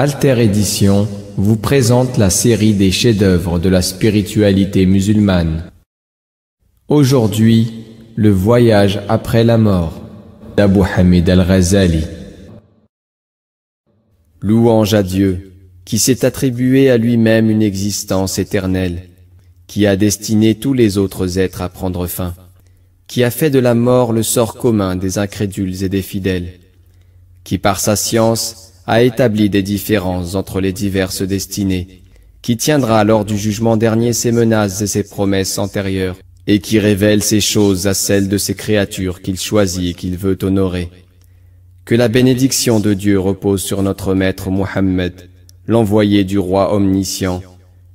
Alter Édition vous présente la série des chefs-d'œuvre de la spiritualité musulmane. Aujourd'hui, le voyage après la mort d'Abu Hamid al-Ghazali. Louange à Dieu, qui s'est attribué à lui-même une existence éternelle, qui a destiné tous les autres êtres à prendre fin, qui a fait de la mort le sort commun des incrédules et des fidèles, qui par sa science a établi des différences entre les diverses destinées, qui tiendra lors du jugement dernier ses menaces et ses promesses antérieures, et qui révèle ces choses à celles de ses créatures qu'il choisit et qu'il veut honorer. Que la bénédiction de Dieu repose sur notre maître Mohammed, l'envoyé du roi omniscient,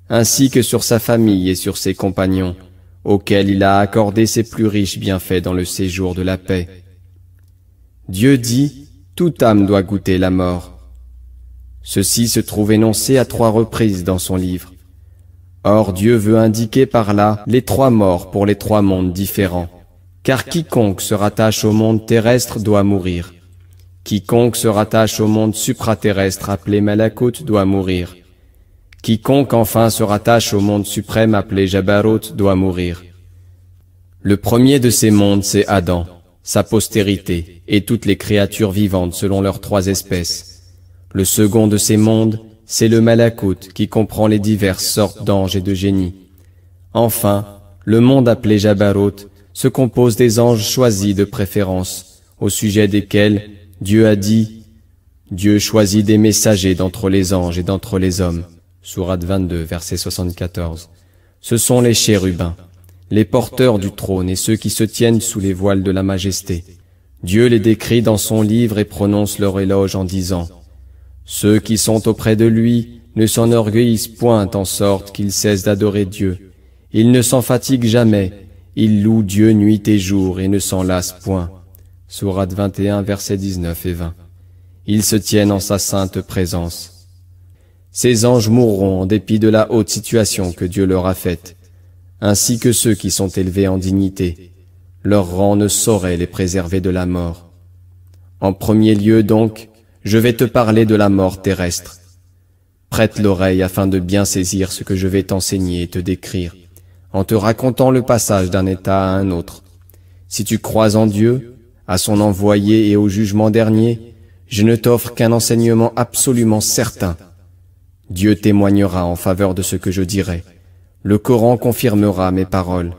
ainsi que sur sa famille et sur ses compagnons, auxquels il a accordé ses plus riches bienfaits dans le séjour de la paix. Dieu dit, toute âme doit goûter la mort. Ceci se trouve énoncé à trois reprises dans son livre. Or Dieu veut indiquer par là les trois morts pour les trois mondes différents. Car quiconque se rattache au monde terrestre doit mourir. Quiconque se rattache au monde supraterrestre appelé Malakut doit mourir. Quiconque enfin se rattache au monde suprême appelé Jabarot doit mourir. Le premier de ces mondes, c'est Adam, sa postérité, et toutes les créatures vivantes selon leurs trois espèces. Le second de ces mondes, c'est le Malakut qui comprend les diverses sortes d'anges et de génies. Enfin, le monde appelé Jabarot se compose des anges choisis de préférence, au sujet desquels Dieu a dit Dieu choisit des messagers d'entre les anges et d'entre les hommes. Sourate 22, verset 74. Ce sont les chérubins, les porteurs du trône et ceux qui se tiennent sous les voiles de la majesté. Dieu les décrit dans son livre et prononce leur éloge en disant ceux qui sont auprès de lui ne s'enorgueillissent point en sorte qu'ils cessent d'adorer Dieu. Ils ne s'en fatiguent jamais. Ils louent Dieu nuit et jour et ne s'en lassent point. Sourate 21, versets 19 et 20. Ils se tiennent en sa sainte présence. Ces anges mourront en dépit de la haute situation que Dieu leur a faite, ainsi que ceux qui sont élevés en dignité. Leur rang ne saurait les préserver de la mort. En premier lieu donc, je vais te parler de la mort terrestre. Prête l'oreille afin de bien saisir ce que je vais t'enseigner et te décrire, en te racontant le passage d'un état à un autre. Si tu crois en Dieu, à son envoyé et au jugement dernier, je ne t'offre qu'un enseignement absolument certain. Dieu témoignera en faveur de ce que je dirai. Le Coran confirmera mes paroles,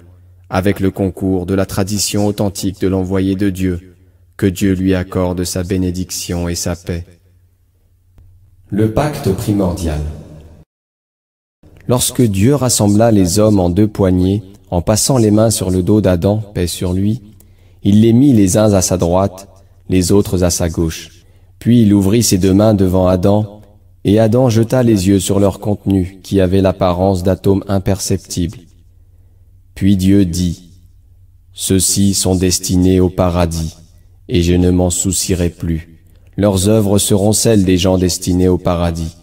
avec le concours de la tradition authentique de l'envoyé de Dieu, que Dieu lui accorde sa bénédiction et sa paix. Le pacte primordial Lorsque Dieu rassembla les hommes en deux poignées, en passant les mains sur le dos d'Adam, paix sur lui, il les mit les uns à sa droite, les autres à sa gauche. Puis il ouvrit ses deux mains devant Adam, et Adam jeta les yeux sur leur contenu, qui avait l'apparence d'atomes imperceptibles. Puis Dieu dit, Ceux-ci sont destinés au paradis et je ne m'en soucierai plus. Leurs œuvres seront celles des gens destinés au paradis.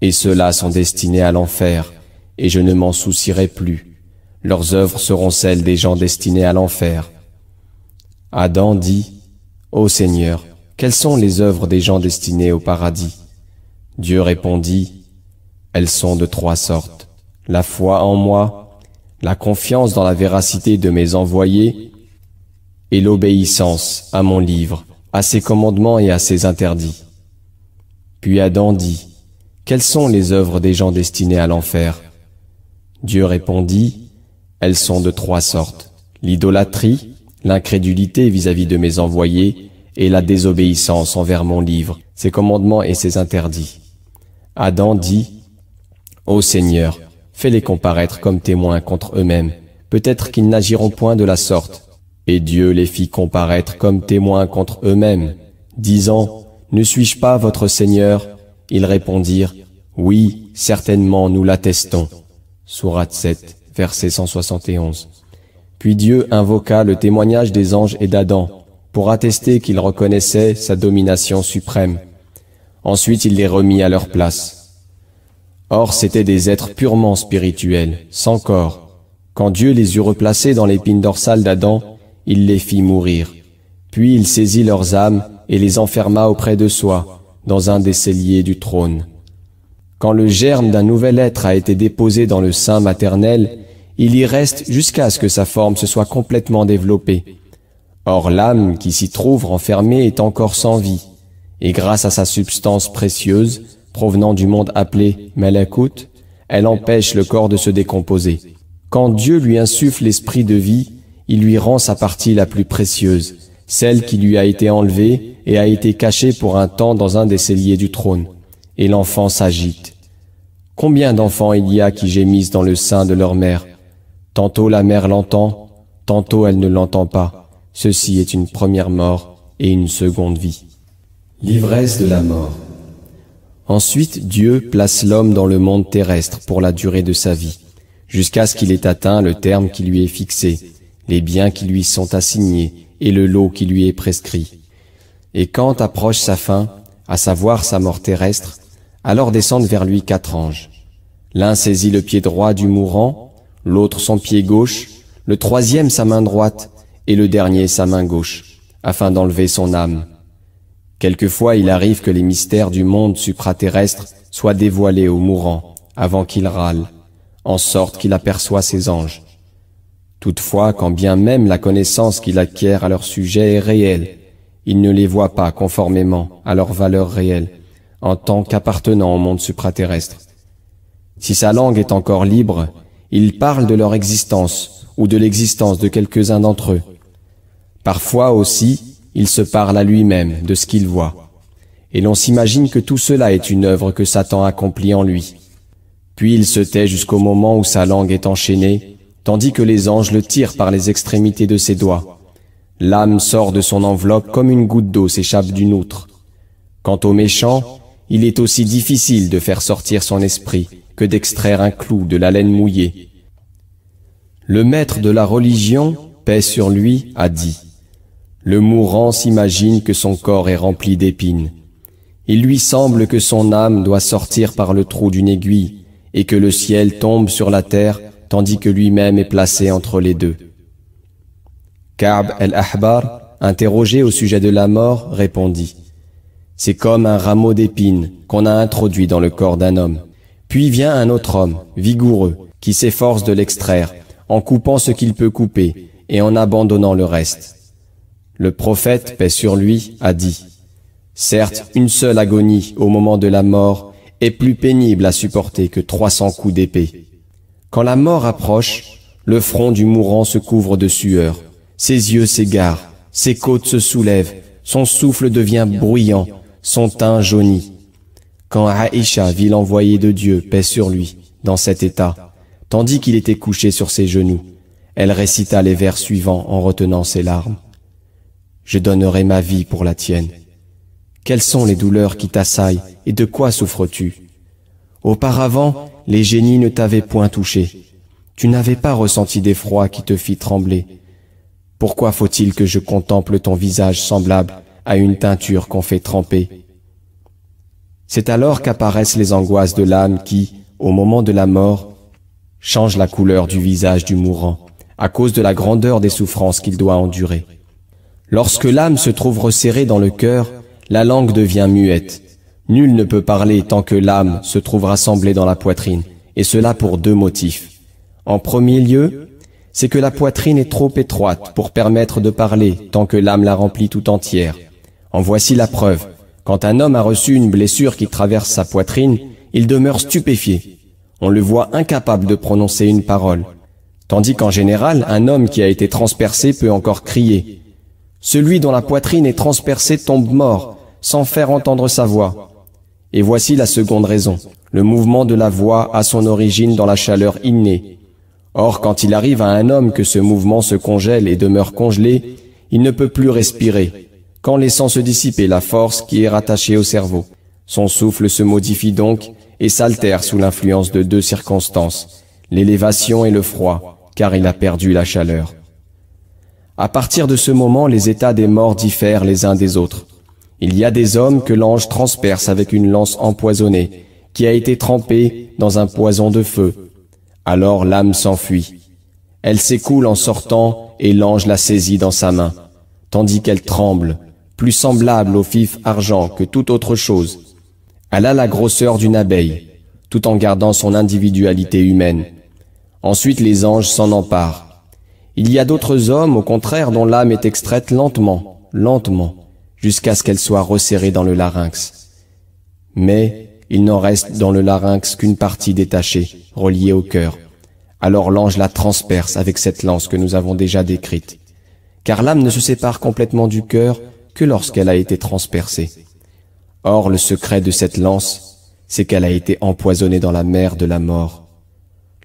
Et ceux-là sont destinés à l'enfer, et je ne m'en soucierai plus. Leurs œuvres seront celles des gens destinés à l'enfer. Adam dit, Ô Seigneur, quelles sont les œuvres des gens destinés au paradis? Dieu répondit, Elles sont de trois sortes. La foi en moi, la confiance dans la véracité de mes envoyés, et l'obéissance à mon livre, à ses commandements et à ses interdits. Puis Adam dit, Quelles sont les œuvres des gens destinés à l'enfer? Dieu répondit, Elles sont de trois sortes, l'idolâtrie, l'incrédulité vis-à-vis de mes envoyés, et la désobéissance envers mon livre, ses commandements et ses interdits. Adam dit, Ô Seigneur, fais-les comparaître comme témoins contre eux-mêmes, peut-être qu'ils n'agiront point de la sorte, et Dieu les fit comparaître comme témoins contre eux-mêmes, disant, Ne suis-je pas votre Seigneur? Ils répondirent, Oui, certainement nous l'attestons. Sourate 7, verset 171. Puis Dieu invoqua le témoignage des anges et d'Adam, pour attester qu'ils reconnaissaient sa domination suprême. Ensuite il les remit à leur place. Or c'étaient des êtres purement spirituels, sans corps. Quand Dieu les eut replacés dans l'épine dorsale d'Adam, il les fit mourir. Puis il saisit leurs âmes et les enferma auprès de soi, dans un des celliers du trône. Quand le germe d'un nouvel être a été déposé dans le sein maternel, il y reste jusqu'à ce que sa forme se soit complètement développée. Or l'âme qui s'y trouve renfermée est encore sans vie, et grâce à sa substance précieuse, provenant du monde appelé Malakut, elle empêche le corps de se décomposer. Quand Dieu lui insuffle l'esprit de vie, il lui rend sa partie la plus précieuse, celle qui lui a été enlevée et a été cachée pour un temps dans un des celliers du trône. Et l'enfant s'agite. Combien d'enfants il y a qui gémissent dans le sein de leur mère? Tantôt la mère l'entend, tantôt elle ne l'entend pas. Ceci est une première mort et une seconde vie. L'ivresse de la mort. Ensuite, Dieu place l'homme dans le monde terrestre pour la durée de sa vie, jusqu'à ce qu'il ait atteint le terme qui lui est fixé, les biens qui lui sont assignés et le lot qui lui est prescrit. Et quand approche sa fin, à savoir sa mort terrestre, alors descendent vers lui quatre anges. L'un saisit le pied droit du mourant, l'autre son pied gauche, le troisième sa main droite, et le dernier sa main gauche, afin d'enlever son âme. Quelquefois il arrive que les mystères du monde supraterrestre soient dévoilés au mourant avant qu'il râle, en sorte qu'il aperçoit ses anges. Toutefois, quand bien même la connaissance qu'il acquiert à leur sujet est réelle, il ne les voit pas conformément à leur valeur réelle, en tant qu'appartenant au monde supraterrestre. Si sa langue est encore libre, il parle de leur existence ou de l'existence de quelques-uns d'entre eux. Parfois aussi, il se parle à lui-même de ce qu'il voit. Et l'on s'imagine que tout cela est une œuvre que Satan accomplit en lui. Puis il se tait jusqu'au moment où sa langue est enchaînée, tandis que les anges le tirent par les extrémités de ses doigts. L'âme sort de son enveloppe comme une goutte d'eau s'échappe d'une outre. Quant au méchant, il est aussi difficile de faire sortir son esprit que d'extraire un clou de la laine mouillée. Le maître de la religion, paix sur lui, a dit le mourant s'imagine que son corps est rempli d'épines. Il lui semble que son âme doit sortir par le trou d'une aiguille et que le ciel tombe sur la terre tandis que lui-même est placé entre les deux. Ka'b el-Ahbar, interrogé au sujet de la mort, répondit C'est comme un rameau d'épines qu'on a introduit dans le corps d'un homme. Puis vient un autre homme, vigoureux, qui s'efforce de l'extraire, en coupant ce qu'il peut couper et en abandonnant le reste. Le prophète, paix sur lui, a dit, Certes, une seule agonie au moment de la mort est plus pénible à supporter que trois cents coups d'épée. Quand la mort approche, le front du mourant se couvre de sueur, ses yeux s'égarent, ses côtes se soulèvent, son souffle devient bruyant, son teint jaunit. Quand Aïcha vit l'envoyé de Dieu, paix sur lui, dans cet état, tandis qu'il était couché sur ses genoux, elle récita les vers suivants en retenant ses larmes je donnerai ma vie pour la tienne. Quelles sont les douleurs qui t'assaillent et de quoi souffres-tu? Auparavant, les génies ne t'avaient point touché. Tu n'avais pas ressenti d'effroi qui te fit trembler. Pourquoi faut-il que je contemple ton visage semblable à une teinture qu'on fait tremper? C'est alors qu'apparaissent les angoisses de l'âme qui, au moment de la mort, changent la couleur du visage du mourant à cause de la grandeur des souffrances qu'il doit endurer. Lorsque l'âme se trouve resserrée dans le cœur, la langue devient muette. Nul ne peut parler tant que l'âme se trouve rassemblée dans la poitrine, et cela pour deux motifs. En premier lieu, c'est que la poitrine est trop étroite pour permettre de parler tant que l'âme la remplit tout entière. En voici la preuve. Quand un homme a reçu une blessure qui traverse sa poitrine, il demeure stupéfié. On le voit incapable de prononcer une parole. Tandis qu'en général, un homme qui a été transpercé peut encore crier, celui dont la poitrine est transpercée tombe mort, sans faire entendre sa voix. Et voici la seconde raison. Le mouvement de la voix a son origine dans la chaleur innée. Or, quand il arrive à un homme que ce mouvement se congèle et demeure congelé, il ne peut plus respirer, qu'en laissant se dissiper la force qui est rattachée au cerveau. Son souffle se modifie donc et s'altère sous l'influence de deux circonstances, l'élévation et le froid, car il a perdu la chaleur. À partir de ce moment, les états des morts diffèrent les uns des autres. Il y a des hommes que l'ange transperce avec une lance empoisonnée, qui a été trempée dans un poison de feu. Alors l'âme s'enfuit. Elle s'écoule en sortant et l'ange la saisit dans sa main, tandis qu'elle tremble, plus semblable au fif argent que toute autre chose. Elle a la grosseur d'une abeille, tout en gardant son individualité humaine. Ensuite les anges s'en emparent. Il y a d'autres hommes, au contraire, dont l'âme est extraite lentement, lentement, jusqu'à ce qu'elle soit resserrée dans le larynx. Mais il n'en reste dans le larynx qu'une partie détachée, reliée au cœur. Alors l'ange la transperce avec cette lance que nous avons déjà décrite. Car l'âme ne se sépare complètement du cœur que lorsqu'elle a été transpercée. Or le secret de cette lance, c'est qu'elle a été empoisonnée dans la mer de la mort.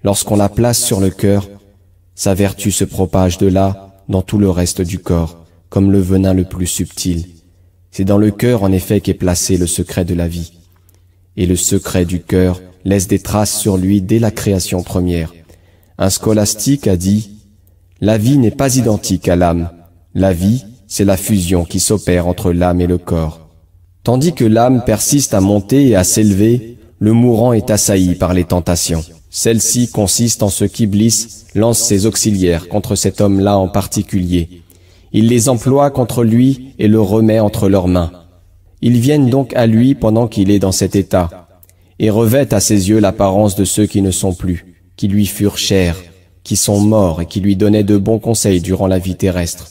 Lorsqu'on la place sur le cœur, sa vertu se propage de là dans tout le reste du corps, comme le venin le plus subtil. C'est dans le cœur en effet qu'est placé le secret de la vie. Et le secret du cœur laisse des traces sur lui dès la création première. Un scolastique a dit, La vie n'est pas identique à l'âme. La vie, c'est la fusion qui s'opère entre l'âme et le corps. Tandis que l'âme persiste à monter et à s'élever, le mourant est assailli par les tentations. Celle-ci consiste en ce qu'Iblis lance ses auxiliaires contre cet homme-là en particulier. Il les emploie contre lui et le remet entre leurs mains. Ils viennent donc à lui pendant qu'il est dans cet état, et revêtent à ses yeux l'apparence de ceux qui ne sont plus, qui lui furent chers, qui sont morts et qui lui donnaient de bons conseils durant la vie terrestre,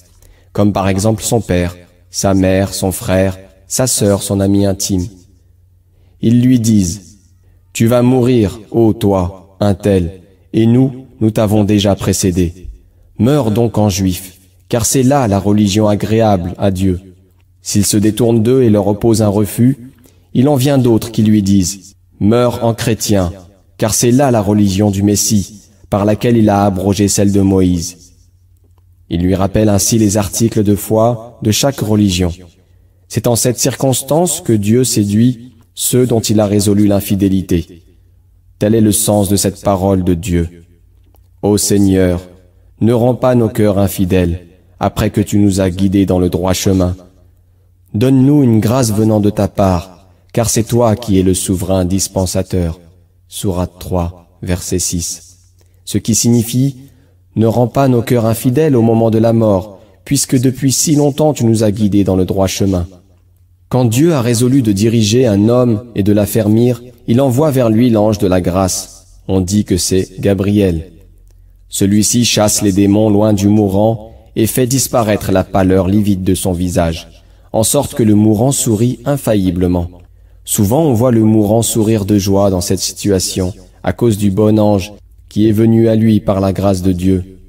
comme par exemple son père, sa mère, son frère, sa sœur, son ami intime. Ils lui disent, Tu vas mourir, ô toi, un tel, et nous, nous t'avons déjà précédé. Meurs donc en juif, car c'est là la religion agréable à Dieu. S'il se détourne d'eux et leur oppose un refus, il en vient d'autres qui lui disent, Meurs en chrétien, car c'est là la religion du Messie, par laquelle il a abrogé celle de Moïse. Il lui rappelle ainsi les articles de foi de chaque religion. C'est en cette circonstance que Dieu séduit ceux dont il a résolu l'infidélité. Tel est le sens de cette parole de Dieu. Ô Seigneur, ne rends pas nos cœurs infidèles, après que tu nous as guidés dans le droit chemin. Donne-nous une grâce venant de ta part, car c'est toi qui es le souverain dispensateur. Sourate 3, verset 6. Ce qui signifie, ne rends pas nos cœurs infidèles au moment de la mort, puisque depuis si longtemps tu nous as guidés dans le droit chemin. Quand Dieu a résolu de diriger un homme et de l'affermir, il envoie vers lui l'ange de la grâce. On dit que c'est Gabriel. Celui-ci chasse les démons loin du mourant et fait disparaître la pâleur livide de son visage, en sorte que le mourant sourit infailliblement. Souvent on voit le mourant sourire de joie dans cette situation, à cause du bon ange qui est venu à lui par la grâce de Dieu.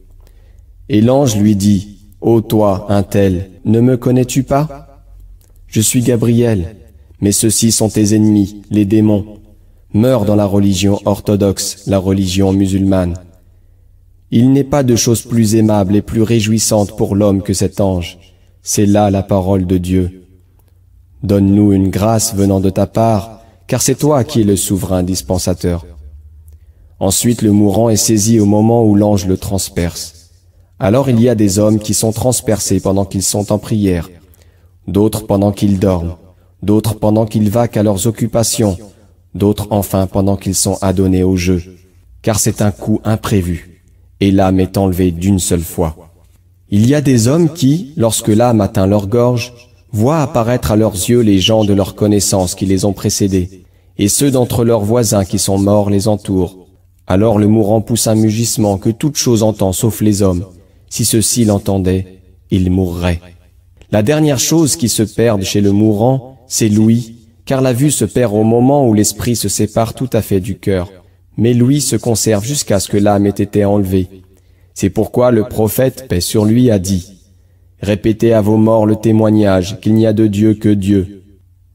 Et l'ange lui dit, Ô toi, un tel, ne me connais-tu pas? Je suis Gabriel, mais ceux-ci sont tes ennemis, les démons. Meurs dans la religion orthodoxe, la religion musulmane. Il n'est pas de chose plus aimable et plus réjouissante pour l'homme que cet ange. C'est là la parole de Dieu. Donne-nous une grâce venant de ta part, car c'est toi qui es le souverain dispensateur. Ensuite le mourant est saisi au moment où l'ange le transperce. Alors il y a des hommes qui sont transpercés pendant qu'ils sont en prière, d'autres pendant qu'ils dorment, d'autres pendant qu'ils vaquent à leurs occupations, d'autres enfin pendant qu'ils sont adonnés au jeu, car c'est un coup imprévu, et l'âme est enlevée d'une seule fois. Il y a des hommes qui, lorsque l'âme atteint leur gorge, voient apparaître à leurs yeux les gens de leur connaissance qui les ont précédés, et ceux d'entre leurs voisins qui sont morts les entourent. Alors le mourant pousse un mugissement que toute chose entend sauf les hommes. Si ceux-ci l'entendaient, ils mourraient. La dernière chose qui se perd chez le mourant, c'est l'ouïe, car la vue se perd au moment où l'esprit se sépare tout à fait du cœur. Mais l'ouïe se conserve jusqu'à ce que l'âme ait été enlevée. C'est pourquoi le prophète, paix sur lui, a dit, Répétez à vos morts le témoignage qu'il n'y a de Dieu que Dieu.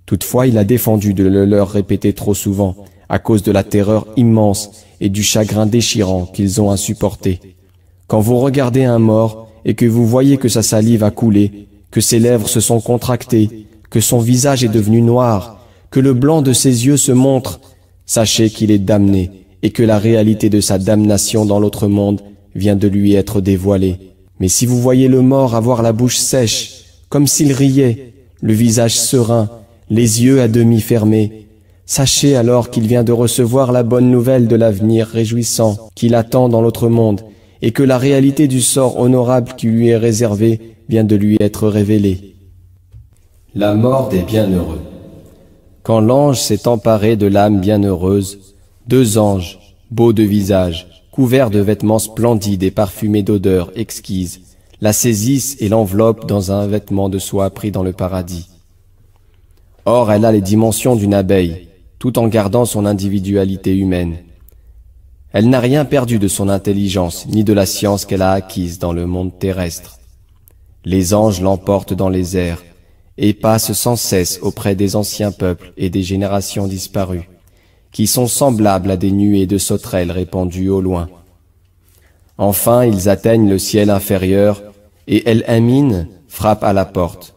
Toutefois, il a défendu de le leur répéter trop souvent, à cause de la terreur immense et du chagrin déchirant qu'ils ont à supporter. Quand vous regardez un mort et que vous voyez que sa salive a coulé, que ses lèvres se sont contractées, que son visage est devenu noir, que le blanc de ses yeux se montre, sachez qu'il est damné, et que la réalité de sa damnation dans l'autre monde vient de lui être dévoilée. Mais si vous voyez le mort avoir la bouche sèche, comme s'il riait, le visage serein, les yeux à demi fermés, sachez alors qu'il vient de recevoir la bonne nouvelle de l'avenir réjouissant qu'il attend dans l'autre monde, et que la réalité du sort honorable qui lui est réservé vient de lui être révélé. La mort des bienheureux. Quand l'ange s'est emparé de l'âme bienheureuse, deux anges, beaux de visage, couverts de vêtements splendides et parfumés d'odeurs exquises, la saisissent et l'enveloppent dans un vêtement de soie pris dans le paradis. Or, elle a les dimensions d'une abeille, tout en gardant son individualité humaine. Elle n'a rien perdu de son intelligence, ni de la science qu'elle a acquise dans le monde terrestre. Les anges l'emportent dans les airs, et passent sans cesse auprès des anciens peuples et des générations disparues, qui sont semblables à des nuées de sauterelles répandues au loin. Enfin, ils atteignent le ciel inférieur, et El Amin frappe à la porte.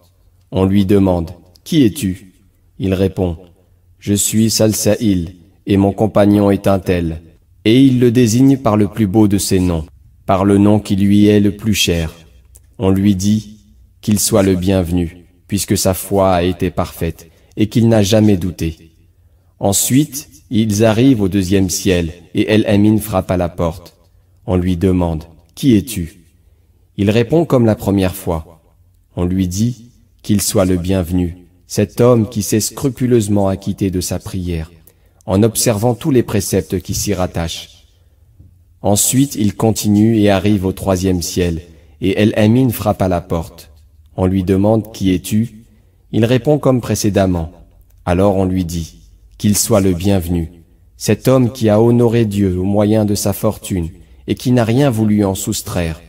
On lui demande, Qui es-tu? Il répond, Je suis Salsaïl, et mon compagnon est un tel. Et il le désigne par le plus beau de ses noms, par le nom qui lui est le plus cher. On lui dit, Qu'il soit le bienvenu puisque sa foi a été parfaite et qu'il n'a jamais douté. Ensuite, ils arrivent au deuxième ciel et El Amin frappe à la porte. On lui demande Qui es-tu? Il répond comme la première fois. On lui dit qu'il soit le bienvenu, cet homme qui s'est scrupuleusement acquitté de sa prière, en observant tous les préceptes qui s'y rattachent. Ensuite, il continue et arrive au troisième ciel, et El Amin frappe à la porte. On lui demande Qui es-tu? Il répond comme précédemment. Alors on lui dit Qu'il soit le bienvenu, cet homme qui a honoré Dieu au moyen de sa fortune et qui n'a rien voulu en soustraire.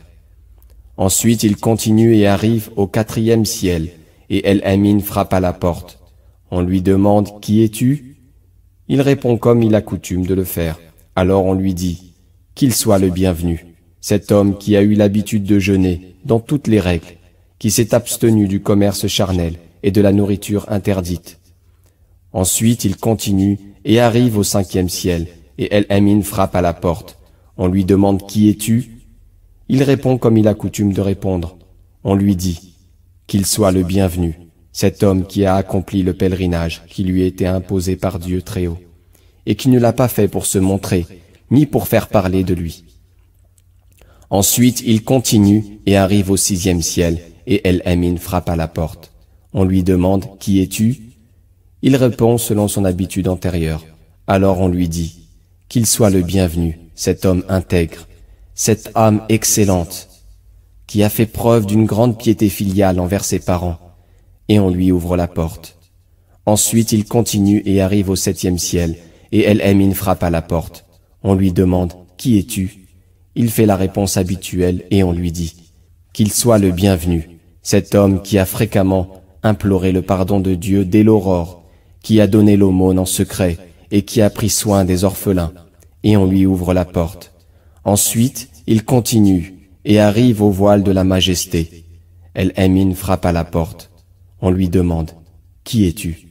Ensuite il continue et arrive au quatrième ciel, et El Amin frappe à la porte. On lui demande Qui es-tu? Il répond comme il a coutume de le faire. Alors on lui dit Qu'il soit le bienvenu, cet homme qui a eu l'habitude de jeûner dans toutes les règles qui s'est abstenu du commerce charnel et de la nourriture interdite. Ensuite il continue et arrive au cinquième ciel, et El Amin frappe à la porte. On lui demande Qui es-tu? Il répond comme il a coutume de répondre. On lui dit Qu'il soit le bienvenu, cet homme qui a accompli le pèlerinage qui lui était imposé par Dieu très haut, et qui ne l'a pas fait pour se montrer, ni pour faire parler de lui. Ensuite il continue et arrive au sixième ciel, et El Amin frappe à la porte. On lui demande Qui es-tu? Il répond selon son habitude antérieure. Alors on lui dit Qu'il soit le bienvenu, cet homme intègre, cette âme excellente, qui a fait preuve d'une grande piété filiale envers ses parents, et on lui ouvre la porte. Ensuite il continue et arrive au septième ciel, et El Amin frappe à la porte. On lui demande Qui es-tu? Il fait la réponse habituelle et on lui dit Qu'il soit le bienvenu, cet homme qui a fréquemment imploré le pardon de Dieu dès l'aurore, qui a donné l'aumône en secret et qui a pris soin des orphelins, et on lui ouvre la porte. Ensuite, il continue et arrive au voile de la majesté. El Amin frappe à la porte. On lui demande, Qui es-tu?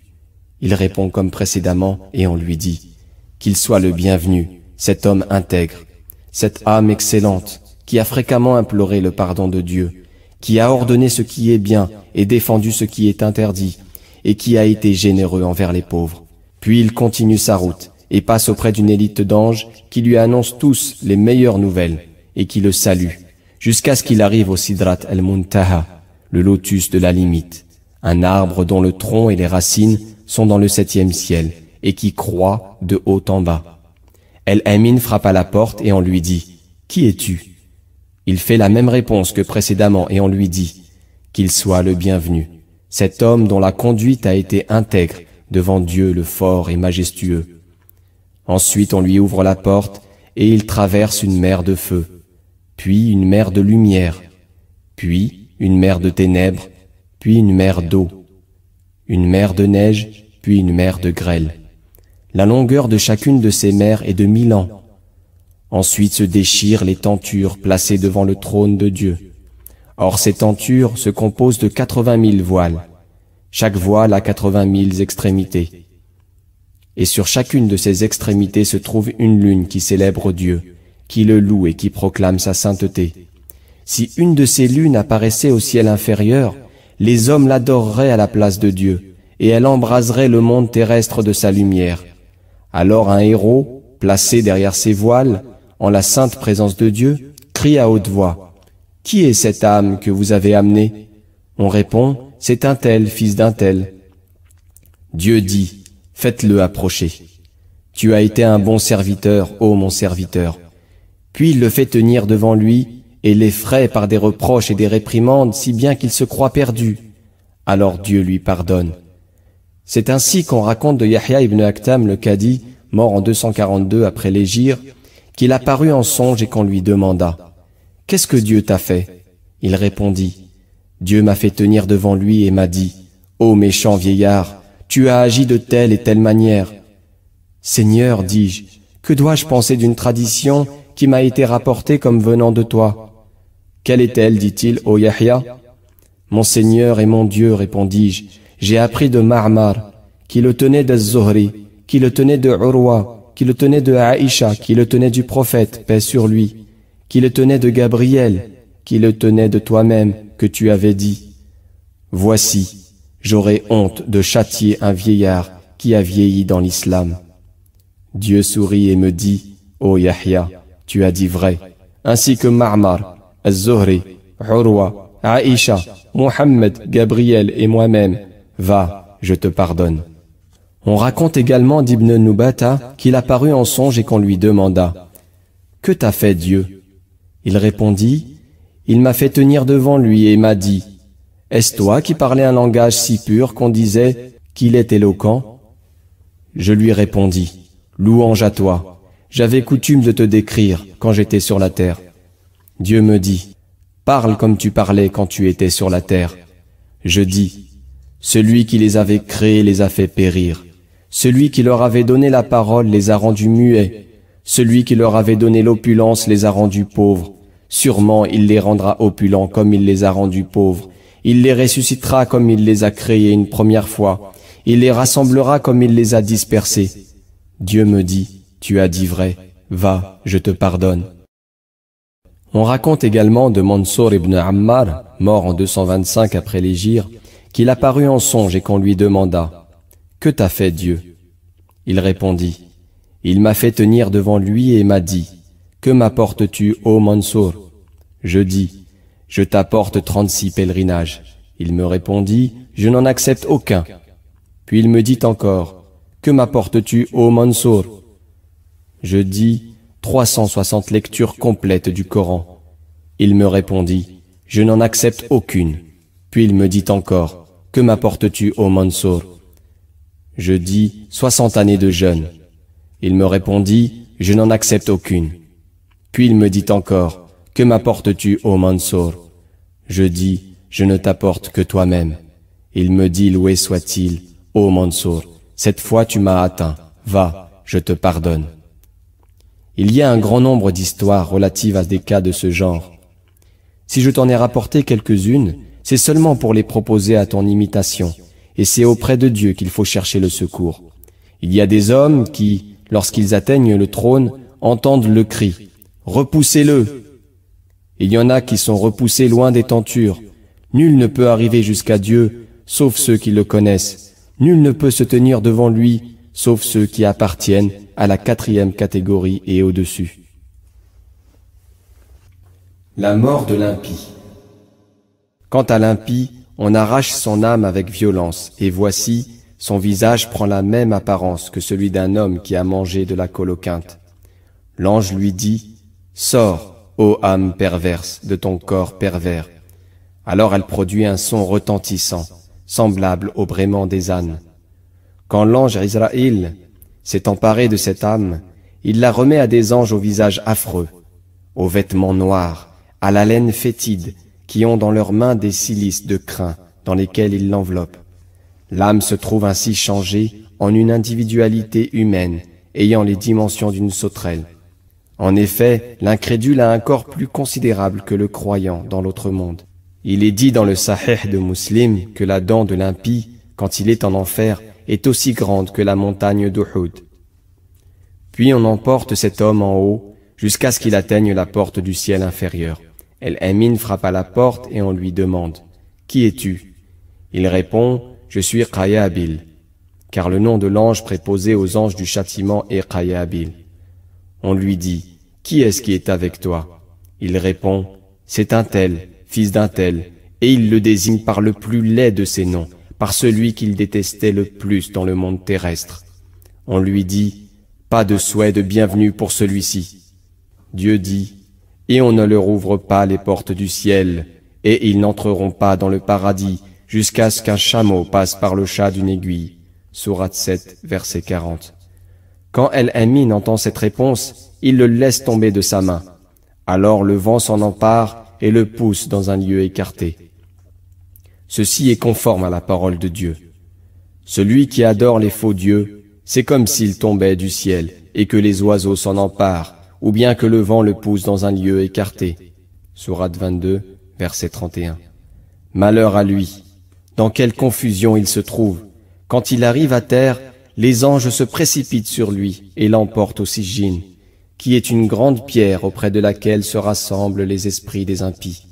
Il répond comme précédemment et on lui dit, Qu'il soit le bienvenu, cet homme intègre, cette âme excellente, qui a fréquemment imploré le pardon de Dieu, qui a ordonné ce qui est bien et défendu ce qui est interdit, et qui a été généreux envers les pauvres. Puis il continue sa route et passe auprès d'une élite d'anges qui lui annonce tous les meilleures nouvelles et qui le salue, jusqu'à ce qu'il arrive au Sidrat al-Muntaha, le lotus de la limite, un arbre dont le tronc et les racines sont dans le septième ciel et qui croît de haut en bas. El-Amin frappe à la porte et on lui dit, Qui es-tu? Il fait la même réponse que précédemment et on lui dit qu'il soit le bienvenu, cet homme dont la conduite a été intègre devant Dieu le fort et majestueux. Ensuite on lui ouvre la porte et il traverse une mer de feu, puis une mer de lumière, puis une mer de ténèbres, puis une mer d'eau, une mer de neige, puis une mer de grêle. La longueur de chacune de ces mers est de mille ans, Ensuite se déchirent les tentures placées devant le trône de Dieu. Or ces tentures se composent de quatre-vingt mille voiles. Chaque voile a quatre-vingt mille extrémités. Et sur chacune de ces extrémités se trouve une lune qui célèbre Dieu, qui le loue et qui proclame sa sainteté. Si une de ces lunes apparaissait au ciel inférieur, les hommes l'adoreraient à la place de Dieu, et elle embraserait le monde terrestre de sa lumière. Alors un héros, placé derrière ses voiles, en la sainte présence de Dieu, crie à haute voix, Qui est cette âme que vous avez amenée? On répond, c'est un tel, fils d'un tel. Dieu dit, faites-le approcher. Tu as été un bon serviteur, ô mon serviteur. Puis il le fait tenir devant lui et l'effraie par des reproches et des réprimandes si bien qu'il se croit perdu. Alors Dieu lui pardonne. C'est ainsi qu'on raconte de Yahya ibn Aktam le Cadi, mort en 242 après l'Égir, qu'il apparut en songe et qu'on lui demanda Qu'est-ce que Dieu t'a fait? Il répondit Dieu m'a fait tenir devant lui et m'a dit Ô méchant vieillard, tu as agi de telle et telle manière. Seigneur, dis-je, que dois-je penser d'une tradition qui m'a été rapportée comme venant de toi? Quelle est-elle? dit-il, ô Yahya. Mon Seigneur et mon Dieu, répondis-je, j'ai appris de Marmar, qui le tenait de Zohri, qui le tenait de Urwa, qui le tenait de Aïcha, qui le tenait du prophète, paix sur lui, qui le tenait de Gabriel, qui le tenait de toi-même, que tu avais dit. Voici, j'aurai honte de châtier un vieillard qui a vieilli dans l'islam. Dieu sourit et me dit, Ô Yahya, tu as dit vrai, ainsi que Marmar, Az-Zuhri, Urwa, Aïcha, Mohammed, Gabriel et moi-même, va, je te pardonne. On raconte également d'Ibn Nubata qu'il apparut en songe et qu'on lui demanda Que t'a fait Dieu? Il répondit Il m'a fait tenir devant lui et m'a dit Est-ce toi qui parlais un langage si pur qu'on disait qu'il est éloquent? Je lui répondis Louange à toi. J'avais coutume de te décrire quand j'étais sur la terre. Dieu me dit Parle comme tu parlais quand tu étais sur la terre. Je dis Celui qui les avait créés les a fait périr. Celui qui leur avait donné la parole les a rendus muets. Celui qui leur avait donné l'opulence les a rendus pauvres. Sûrement il les rendra opulents comme il les a rendus pauvres. Il les ressuscitera comme il les a créés une première fois. Il les rassemblera comme il les a dispersés. Dieu me dit, tu as dit vrai, va, je te pardonne. On raconte également de Mansour ibn Ammar, mort en 225 après l'Égir, qu'il apparut en songe et qu'on lui demanda que t'a fait Dieu? Il répondit, Il m'a fait tenir devant lui et m'a dit, Que m'apportes-tu, ô Mansour? Je dis, Je t'apporte trente-six pèlerinages. Il me répondit, Je n'en accepte aucun. Puis il me dit encore, Que m'apportes-tu, ô Mansour? Je dis, trois cent soixante lectures complètes du Coran. Il me répondit, Je n'en accepte aucune. Puis il me dit encore, Que m'apportes-tu, ô Mansour? Je dis soixante années de jeûne. Il me répondit, je n'en accepte aucune. Puis il me dit encore, que m'apportes-tu, ô Mansour? Je dis, je ne t'apporte que toi-même. Il me dit, loué soit-il, ô Mansour, cette fois tu m'as atteint, va, je te pardonne. Il y a un grand nombre d'histoires relatives à des cas de ce genre. Si je t'en ai rapporté quelques-unes, c'est seulement pour les proposer à ton imitation, et c'est auprès de Dieu qu'il faut chercher le secours. Il y a des hommes qui, lorsqu'ils atteignent le trône, entendent le cri ⁇ Repoussez-le !⁇ Il y en a qui sont repoussés loin des tentures. Nul ne peut arriver jusqu'à Dieu, sauf ceux qui le connaissent. Nul ne peut se tenir devant lui, sauf ceux qui appartiennent à la quatrième catégorie et au-dessus. La mort de l'impie. Quant à l'impie, on arrache son âme avec violence, et voici, son visage prend la même apparence que celui d'un homme qui a mangé de la coloquinte. L'ange lui dit, Sors, ô âme perverse, de ton corps pervers. Alors elle produit un son retentissant, semblable au braiement des ânes. Quand l'ange Israël s'est emparé de cette âme, il la remet à des anges au visage affreux, aux vêtements noirs, à la laine fétide, qui ont dans leurs mains des silices de crin dans lesquels ils l'enveloppent. L'âme se trouve ainsi changée en une individualité humaine ayant les dimensions d'une sauterelle. En effet, l'incrédule a un corps plus considérable que le croyant dans l'autre monde. Il est dit dans le Sahih de Muslim que la dent de l'impie, quand il est en enfer, est aussi grande que la montagne d'Uhud. Puis on emporte cet homme en haut jusqu'à ce qu'il atteigne la porte du ciel inférieur. El Amin frappe à la porte et on lui demande Qui es-tu? Il répond Je suis Qayabil, car le nom de l'ange préposé aux anges du châtiment est Qayabil. On lui dit Qui est-ce qui est avec toi? Il répond C'est un tel, fils d'un tel, et il le désigne par le plus laid de ses noms, par celui qu'il détestait le plus dans le monde terrestre. On lui dit, pas de souhait de bienvenue pour celui-ci. Dieu dit, et on ne leur ouvre pas les portes du ciel, et ils n'entreront pas dans le paradis jusqu'à ce qu'un chameau passe par le chat d'une aiguille. Sourate 7, verset 40. Quand El-Amin entend cette réponse, il le laisse tomber de sa main. Alors le vent s'en empare et le pousse dans un lieu écarté. Ceci est conforme à la parole de Dieu. Celui qui adore les faux dieux, c'est comme s'il tombait du ciel et que les oiseaux s'en emparent, ou bien que le vent le pousse dans un lieu écarté. Sourate 22, verset 31. Malheur à lui. Dans quelle confusion il se trouve. Quand il arrive à terre, les anges se précipitent sur lui et l'emportent au Sijin, qui est une grande pierre auprès de laquelle se rassemblent les esprits des impies.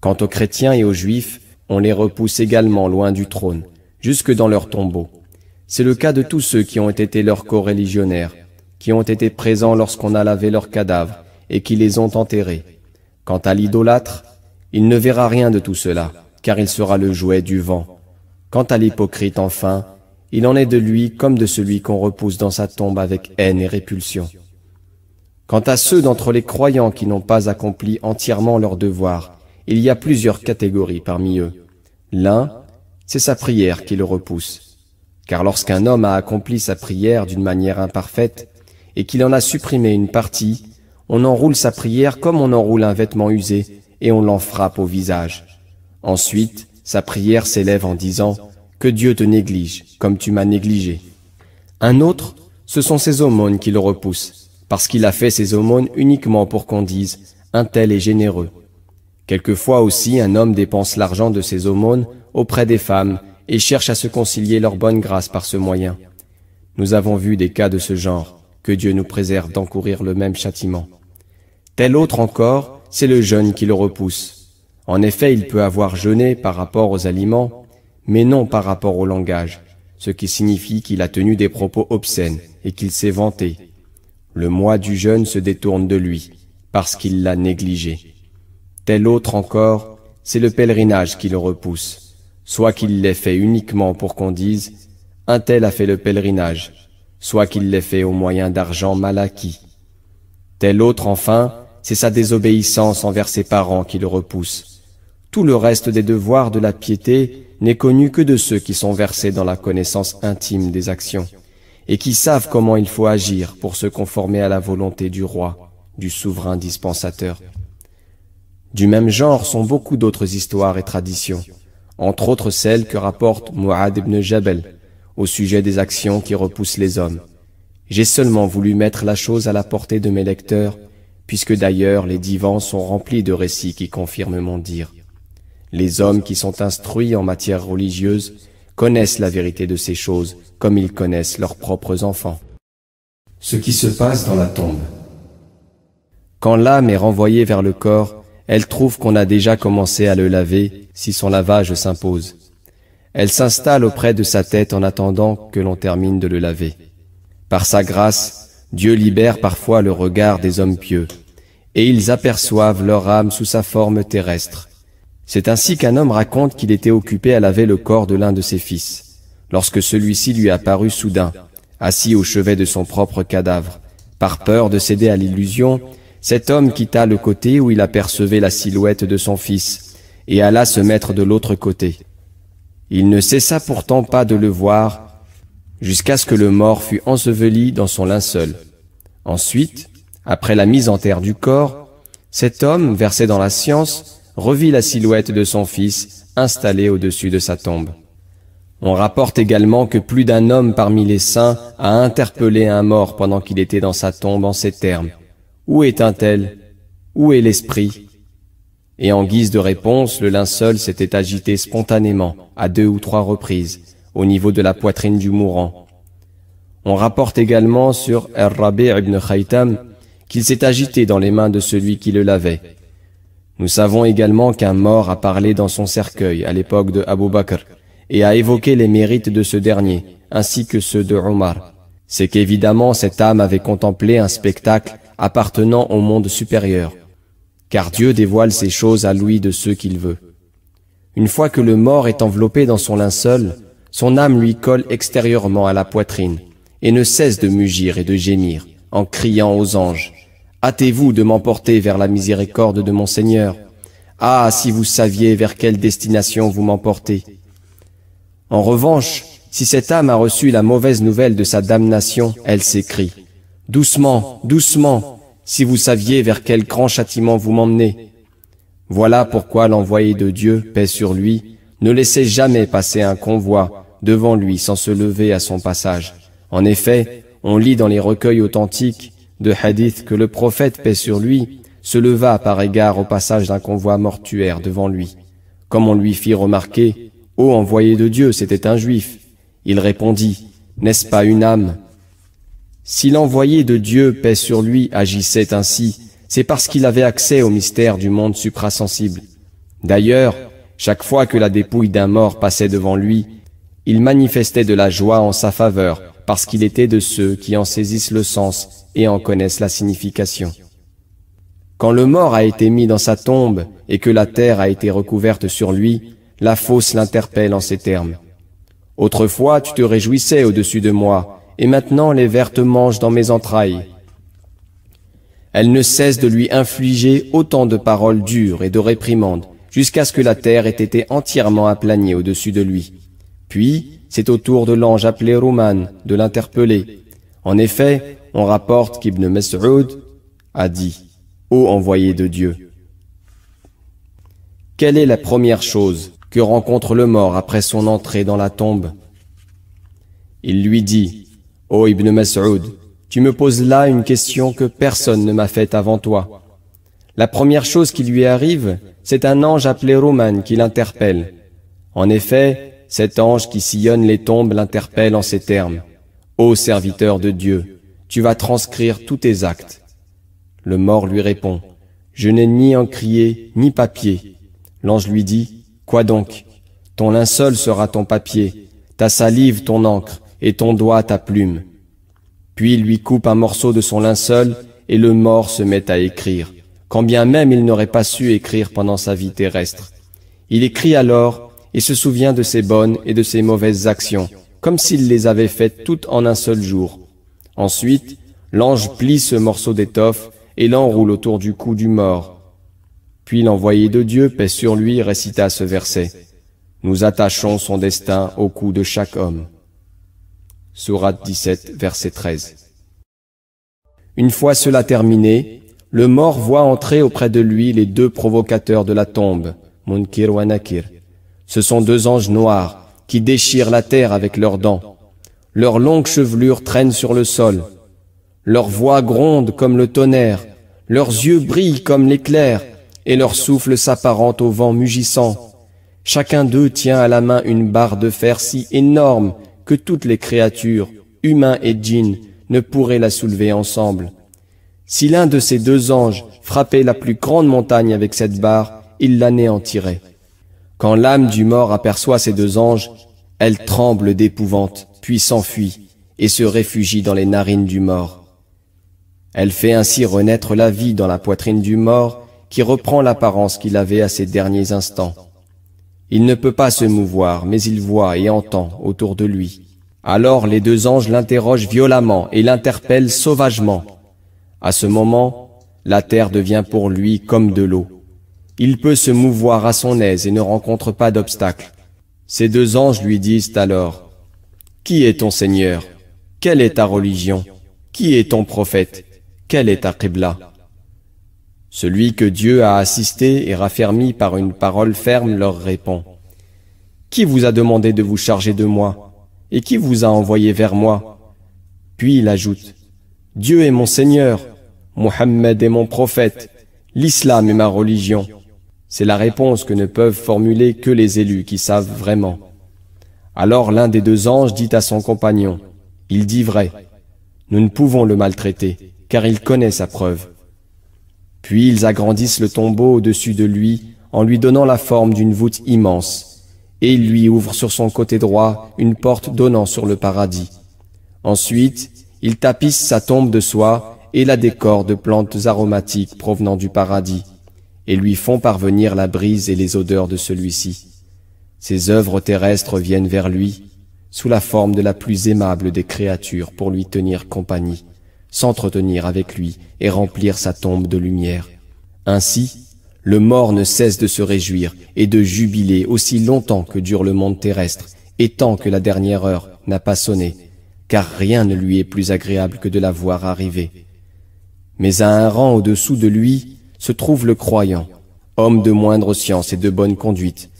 Quant aux chrétiens et aux juifs, on les repousse également loin du trône, jusque dans leur tombeau. C'est le cas de tous ceux qui ont été leurs co-religionnaires, qui ont été présents lorsqu'on a lavé leurs cadavres et qui les ont enterrés. Quant à l'idolâtre, il ne verra rien de tout cela, car il sera le jouet du vent. Quant à l'hypocrite, enfin, il en est de lui comme de celui qu'on repousse dans sa tombe avec haine et répulsion. Quant à ceux d'entre les croyants qui n'ont pas accompli entièrement leur devoir, il y a plusieurs catégories parmi eux. L'un, c'est sa prière qui le repousse. Car lorsqu'un homme a accompli sa prière d'une manière imparfaite, et qu'il en a supprimé une partie, on enroule sa prière comme on enroule un vêtement usé, et on l'en frappe au visage. Ensuite, sa prière s'élève en disant, Que Dieu te néglige, comme tu m'as négligé. Un autre, ce sont ses aumônes qui le repoussent, parce qu'il a fait ses aumônes uniquement pour qu'on dise, un tel est généreux. Quelquefois aussi, un homme dépense l'argent de ses aumônes auprès des femmes et cherche à se concilier leur bonne grâce par ce moyen. Nous avons vu des cas de ce genre, que Dieu nous préserve d'encourir le même châtiment. Tel autre encore, c'est le jeûne qui le repousse. En effet, il peut avoir jeûné par rapport aux aliments, mais non par rapport au langage, ce qui signifie qu'il a tenu des propos obscènes et qu'il s'est vanté. Le mois du jeûne se détourne de lui, parce qu'il l'a négligé. Tel autre encore, c'est le pèlerinage qui le repousse, soit qu'il l'ait fait uniquement pour qu'on dise un tel a fait le pèlerinage, soit qu'il l'ait fait au moyen d'argent mal acquis. Tel autre enfin, c'est sa désobéissance envers ses parents qui le repousse. Tout le reste des devoirs de la piété n'est connu que de ceux qui sont versés dans la connaissance intime des actions, et qui savent comment il faut agir pour se conformer à la volonté du roi, du souverain dispensateur. Du même genre sont beaucoup d'autres histoires et traditions, entre autres celles que rapporte Mu'ad ibn Jabal au sujet des actions qui repoussent les hommes. J'ai seulement voulu mettre la chose à la portée de mes lecteurs, puisque d'ailleurs les divans sont remplis de récits qui confirment mon dire. Les hommes qui sont instruits en matière religieuse connaissent la vérité de ces choses comme ils connaissent leurs propres enfants. Ce qui se passe dans la tombe. Quand l'âme est renvoyée vers le corps, elle trouve qu'on a déjà commencé à le laver si son lavage s'impose. Elle s'installe auprès de sa tête en attendant que l'on termine de le laver. Par sa grâce, Dieu libère parfois le regard des hommes pieux, et ils aperçoivent leur âme sous sa forme terrestre. C'est ainsi qu'un homme raconte qu'il était occupé à laver le corps de l'un de ses fils, lorsque celui-ci lui apparut soudain, assis au chevet de son propre cadavre. Par peur de céder à l'illusion, cet homme quitta le côté où il apercevait la silhouette de son fils, et alla se mettre de l'autre côté. Il ne cessa pourtant pas de le voir, jusqu'à ce que le mort fût enseveli dans son linceul. Ensuite, après la mise en terre du corps, cet homme, versé dans la science, revit la silhouette de son fils installée au-dessus de sa tombe. On rapporte également que plus d'un homme parmi les saints a interpellé un mort pendant qu'il était dans sa tombe en ces termes. Où est un tel? Où est l'esprit? Et en guise de réponse, le linceul s'était agité spontanément, à deux ou trois reprises, au niveau de la poitrine du mourant. On rapporte également sur Er-Rabi ibn Khaytam qu'il s'est agité dans les mains de celui qui le lavait. Nous savons également qu'un mort a parlé dans son cercueil à l'époque de Abu Bakr et a évoqué les mérites de ce dernier, ainsi que ceux de Omar. C'est qu'évidemment cette âme avait contemplé un spectacle appartenant au monde supérieur, car Dieu dévoile ces choses à lui de ceux qu'il veut. Une fois que le mort est enveloppé dans son linceul, son âme lui colle extérieurement à la poitrine, et ne cesse de mugir et de gémir, en criant aux anges, Hâtez-vous de m'emporter vers la miséricorde de mon Seigneur. Ah, si vous saviez vers quelle destination vous m'emportez. En revanche, si cette âme a reçu la mauvaise nouvelle de sa damnation, elle s'écrie, Doucement, doucement, si vous saviez vers quel grand châtiment vous m'emmenez. Voilà pourquoi l'envoyé de Dieu, paix sur lui, ne laissait jamais passer un convoi devant lui sans se lever à son passage. En effet, on lit dans les recueils authentiques de hadith que le prophète, paix sur lui, se leva par égard au passage d'un convoi mortuaire devant lui. Comme on lui fit remarquer, Ô envoyé de Dieu, c'était un juif. Il répondit, N'est-ce pas une âme? Si l'envoyé de Dieu, paix sur lui, agissait ainsi, c'est parce qu'il avait accès au mystère du monde suprasensible. D'ailleurs, chaque fois que la dépouille d'un mort passait devant lui, il manifestait de la joie en sa faveur, parce qu'il était de ceux qui en saisissent le sens et en connaissent la signification. Quand le mort a été mis dans sa tombe et que la terre a été recouverte sur lui, la fosse l'interpelle en ces termes. Autrefois tu te réjouissais au-dessus de moi, et maintenant les vers te mangent dans mes entrailles. Elle ne cesse de lui infliger autant de paroles dures et de réprimandes, jusqu'à ce que la terre ait été entièrement aplanie au-dessus de lui. Puis, c'est au tour de l'ange appelé Rouman de l'interpeller. En effet, on rapporte qu'Ibn Mas'ud a dit, Ô envoyé de Dieu, quelle est la première chose que rencontre le mort après son entrée dans la tombe? Il lui dit, Ô Ibn Mas'ud, tu me poses là une question que personne ne m'a faite avant toi. La première chose qui lui arrive, c'est un ange appelé Roman qui l'interpelle. En effet, cet ange qui sillonne les tombes l'interpelle en ces termes. Ô serviteur de Dieu, tu vas transcrire tous tes actes. Le mort lui répond, Je n'ai ni encrier ni papier. L'ange lui dit, Quoi donc? Ton linceul sera ton papier, ta salive ton encre, et ton doigt ta plume. Puis il lui coupe un morceau de son linceul, et le mort se met à écrire, quand bien même il n'aurait pas su écrire pendant sa vie terrestre. Il écrit alors, et se souvient de ses bonnes et de ses mauvaises actions, comme s'il les avait faites toutes en un seul jour. Ensuite, l'ange plie ce morceau d'étoffe et l'enroule autour du cou du mort. Puis l'envoyé de Dieu, paix sur lui, récita ce verset. Nous attachons son destin au cou de chaque homme. Sourate 17, verset 13. Une fois cela terminé, le mort voit entrer auprès de lui les deux provocateurs de la tombe, Munkir wa Nakir, ce sont deux anges noirs qui déchirent la terre avec leurs dents. Leurs longues chevelures traînent sur le sol. Leur voix gronde comme le tonnerre. Leurs yeux brillent comme l'éclair et leur souffle s'apparente au vent mugissant. Chacun d'eux tient à la main une barre de fer si énorme que toutes les créatures, humains et djinns, ne pourraient la soulever ensemble. Si l'un de ces deux anges frappait la plus grande montagne avec cette barre, il l'anéantirait. Quand l'âme du mort aperçoit ces deux anges, elle tremble d'épouvante, puis s'enfuit et se réfugie dans les narines du mort. Elle fait ainsi renaître la vie dans la poitrine du mort qui reprend l'apparence qu'il avait à ses derniers instants. Il ne peut pas se mouvoir, mais il voit et entend autour de lui. Alors les deux anges l'interrogent violemment et l'interpellent sauvagement. À ce moment, la terre devient pour lui comme de l'eau. Il peut se mouvoir à son aise et ne rencontre pas d'obstacle. Ces deux anges lui disent alors, Qui est ton Seigneur? Quelle est ta religion? Qui est ton prophète? Quelle est ta Qibla? Celui que Dieu a assisté et raffermi par une parole ferme leur répond, Qui vous a demandé de vous charger de moi? Et qui vous a envoyé vers moi? Puis il ajoute, Dieu est mon Seigneur, Mohammed est mon prophète, l'islam est ma religion. C'est la réponse que ne peuvent formuler que les élus qui savent vraiment. Alors l'un des deux anges dit à son compagnon, Il dit vrai, nous ne pouvons le maltraiter, car il connaît sa preuve. Puis ils agrandissent le tombeau au-dessus de lui en lui donnant la forme d'une voûte immense, et ils lui ouvrent sur son côté droit une porte donnant sur le paradis. Ensuite, ils tapissent sa tombe de soie et la décorent de plantes aromatiques provenant du paradis et lui font parvenir la brise et les odeurs de celui-ci. Ses œuvres terrestres viennent vers lui sous la forme de la plus aimable des créatures pour lui tenir compagnie, s'entretenir avec lui et remplir sa tombe de lumière. Ainsi, le mort ne cesse de se réjouir et de jubiler aussi longtemps que dure le monde terrestre et tant que la dernière heure n'a pas sonné, car rien ne lui est plus agréable que de la voir arriver. Mais à un rang au-dessous de lui se trouve le croyant, homme de moindre science et de bonne conduite,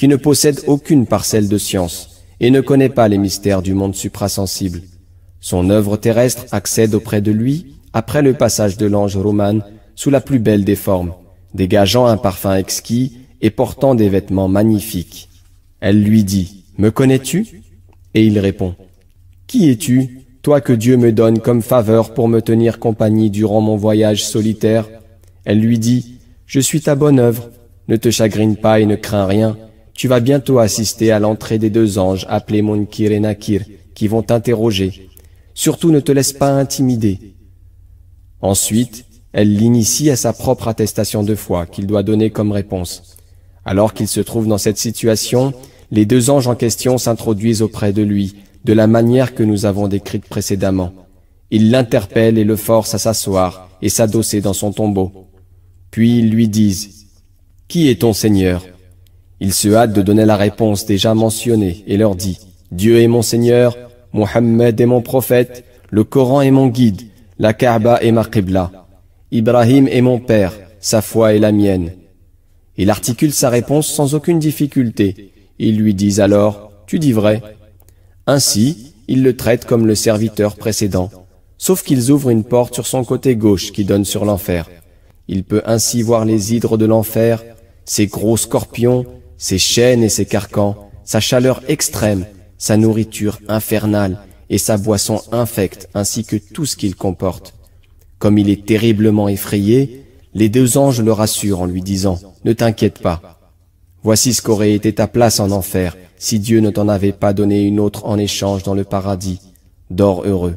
qui ne possède aucune parcelle de science, et ne connaît pas les mystères du monde suprasensible. Son œuvre terrestre accède auprès de lui après le passage de l'ange Roman sous la plus belle des formes, dégageant un parfum exquis et portant des vêtements magnifiques. Elle lui dit, Me connais-tu? Et il répond, Qui es-tu, toi que Dieu me donne comme faveur pour me tenir compagnie durant mon voyage solitaire? Elle lui dit, Je suis ta bonne œuvre, ne te chagrine pas et ne crains rien, tu vas bientôt assister à l'entrée des deux anges appelés Munkir et Nakir, qui vont t'interroger. Surtout ne te laisse pas intimider. Ensuite, elle l'initie à sa propre attestation de foi qu'il doit donner comme réponse. Alors qu'il se trouve dans cette situation, les deux anges en question s'introduisent auprès de lui, de la manière que nous avons décrite précédemment. Ils l'interpellent et le forcent à s'asseoir et s'adosser dans son tombeau. Puis ils lui disent, Qui est ton Seigneur? Il se hâte de donner la réponse déjà mentionnée et leur dit, Dieu est mon Seigneur, Mohammed est mon prophète, le Coran est mon guide, la Kaaba est ma Qibla, Ibrahim est mon père, sa foi est la mienne. Il articule sa réponse sans aucune difficulté. Ils lui disent alors, tu dis vrai. Ainsi, ils le traitent comme le serviteur précédent, sauf qu'ils ouvrent une porte sur son côté gauche qui donne sur l'enfer. Il peut ainsi voir les hydres de l'enfer, ces gros scorpions, ses chaînes et ses carcans, sa chaleur extrême, sa nourriture infernale et sa boisson infecte ainsi que tout ce qu'il comporte. Comme il est terriblement effrayé, les deux anges le rassurent en lui disant ⁇ Ne t'inquiète pas, voici ce qu'aurait été ta place en enfer si Dieu ne t'en avait pas donné une autre en échange dans le paradis. Dors heureux.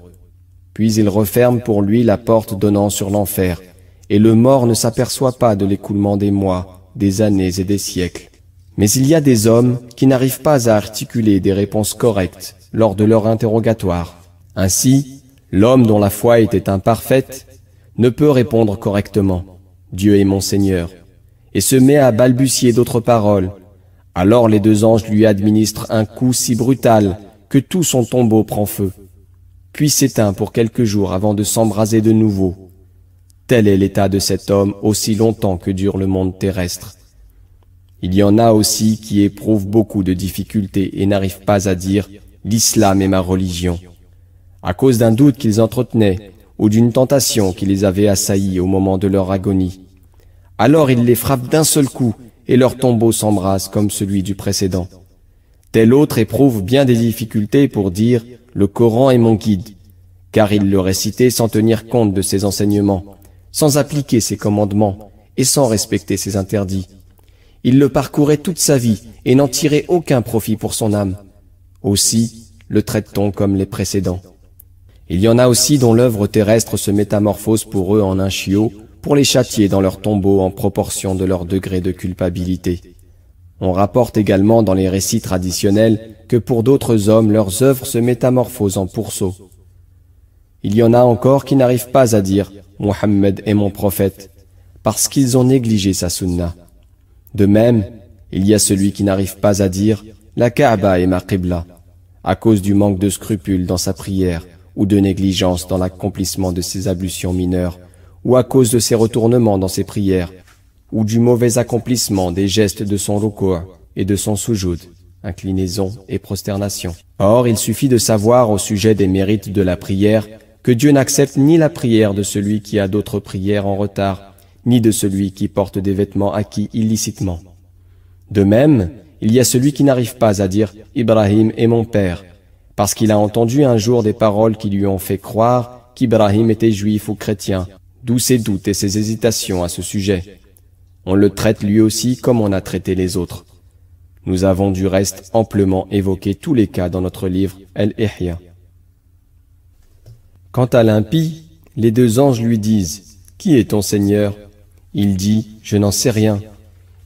Puis il referme pour lui la porte donnant sur l'enfer, et le mort ne s'aperçoit pas de l'écoulement des mois, des années et des siècles. Mais il y a des hommes qui n'arrivent pas à articuler des réponses correctes lors de leur interrogatoire. Ainsi, l'homme dont la foi était imparfaite ne peut répondre correctement Dieu est mon Seigneur et se met à balbutier d'autres paroles. Alors les deux anges lui administrent un coup si brutal que tout son tombeau prend feu, puis s'éteint pour quelques jours avant de s'embraser de nouveau. Tel est l'état de cet homme aussi longtemps que dure le monde terrestre. Il y en a aussi qui éprouvent beaucoup de difficultés et n'arrivent pas à dire l'islam est ma religion, à cause d'un doute qu'ils entretenaient ou d'une tentation qui les avait assaillis au moment de leur agonie. Alors il les frappe d'un seul coup et leur tombeau s'embrase comme celui du précédent. Tel autre éprouve bien des difficultés pour dire le Coran est mon guide, car il le récitait sans tenir compte de ses enseignements, sans appliquer ses commandements et sans respecter ses interdits. Il le parcourait toute sa vie et n'en tirait aucun profit pour son âme. Aussi le traite-t-on comme les précédents. Il y en a aussi dont l'œuvre terrestre se métamorphose pour eux en un chiot, pour les châtier dans leur tombeau en proportion de leur degré de culpabilité. On rapporte également dans les récits traditionnels que pour d'autres hommes leurs œuvres se métamorphosent en pourceaux. Il y en a encore qui n'arrivent pas à dire Mohammed est mon prophète, parce qu'ils ont négligé sa sunna. De même, il y a celui qui n'arrive pas à dire la Kaaba est ma qibla, à cause du manque de scrupules dans sa prière ou de négligence dans l'accomplissement de ses ablutions mineures, ou à cause de ses retournements dans ses prières, ou du mauvais accomplissement des gestes de son rukoua et de son soujoud, inclinaison et prosternation. Or, il suffit de savoir au sujet des mérites de la prière que Dieu n'accepte ni la prière de celui qui a d'autres prières en retard, ni de celui qui porte des vêtements acquis illicitement. De même, il y a celui qui n'arrive pas à dire Ibrahim est mon père, parce qu'il a entendu un jour des paroles qui lui ont fait croire qu'Ibrahim était juif ou chrétien, d'où ses doutes et ses hésitations à ce sujet. On le traite lui aussi comme on a traité les autres. Nous avons du reste amplement évoqué tous les cas dans notre livre El-Ihya. Quant à l'impie, les deux anges lui disent Qui est ton Seigneur? Il dit, je n'en sais rien.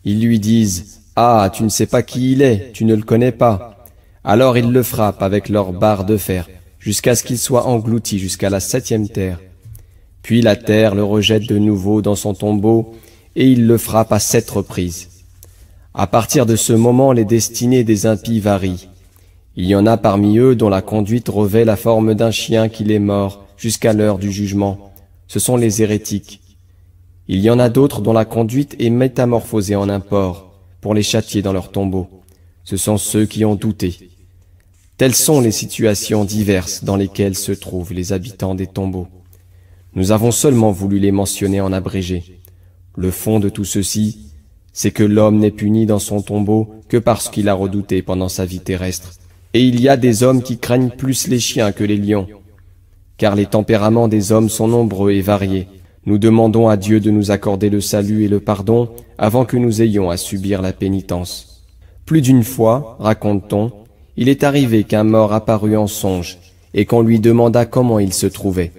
Ils lui disent, Ah, tu ne sais pas qui il est, tu ne le connais pas. Alors ils le frappent avec leurs barres de fer, jusqu'à ce qu'il soit englouti jusqu'à la septième terre. Puis la terre le rejette de nouveau dans son tombeau, et il le frappe à sept reprises. À partir de ce moment, les destinées des impies varient. Il y en a parmi eux dont la conduite revêt la forme d'un chien qui est mort jusqu'à l'heure du jugement. Ce sont les hérétiques. Il y en a d'autres dont la conduite est métamorphosée en un porc, pour les châtier dans leur tombeau. Ce sont ceux qui ont douté. Telles sont les situations diverses dans lesquelles se trouvent les habitants des tombeaux. Nous avons seulement voulu les mentionner en abrégé. Le fond de tout ceci, c'est que l'homme n'est puni dans son tombeau que parce qu'il a redouté pendant sa vie terrestre. Et il y a des hommes qui craignent plus les chiens que les lions, car les tempéraments des hommes sont nombreux et variés. Nous demandons à Dieu de nous accorder le salut et le pardon avant que nous ayons à subir la pénitence. Plus d'une fois, raconte-t-on, il est arrivé qu'un mort apparut en songe et qu'on lui demanda comment il se trouvait.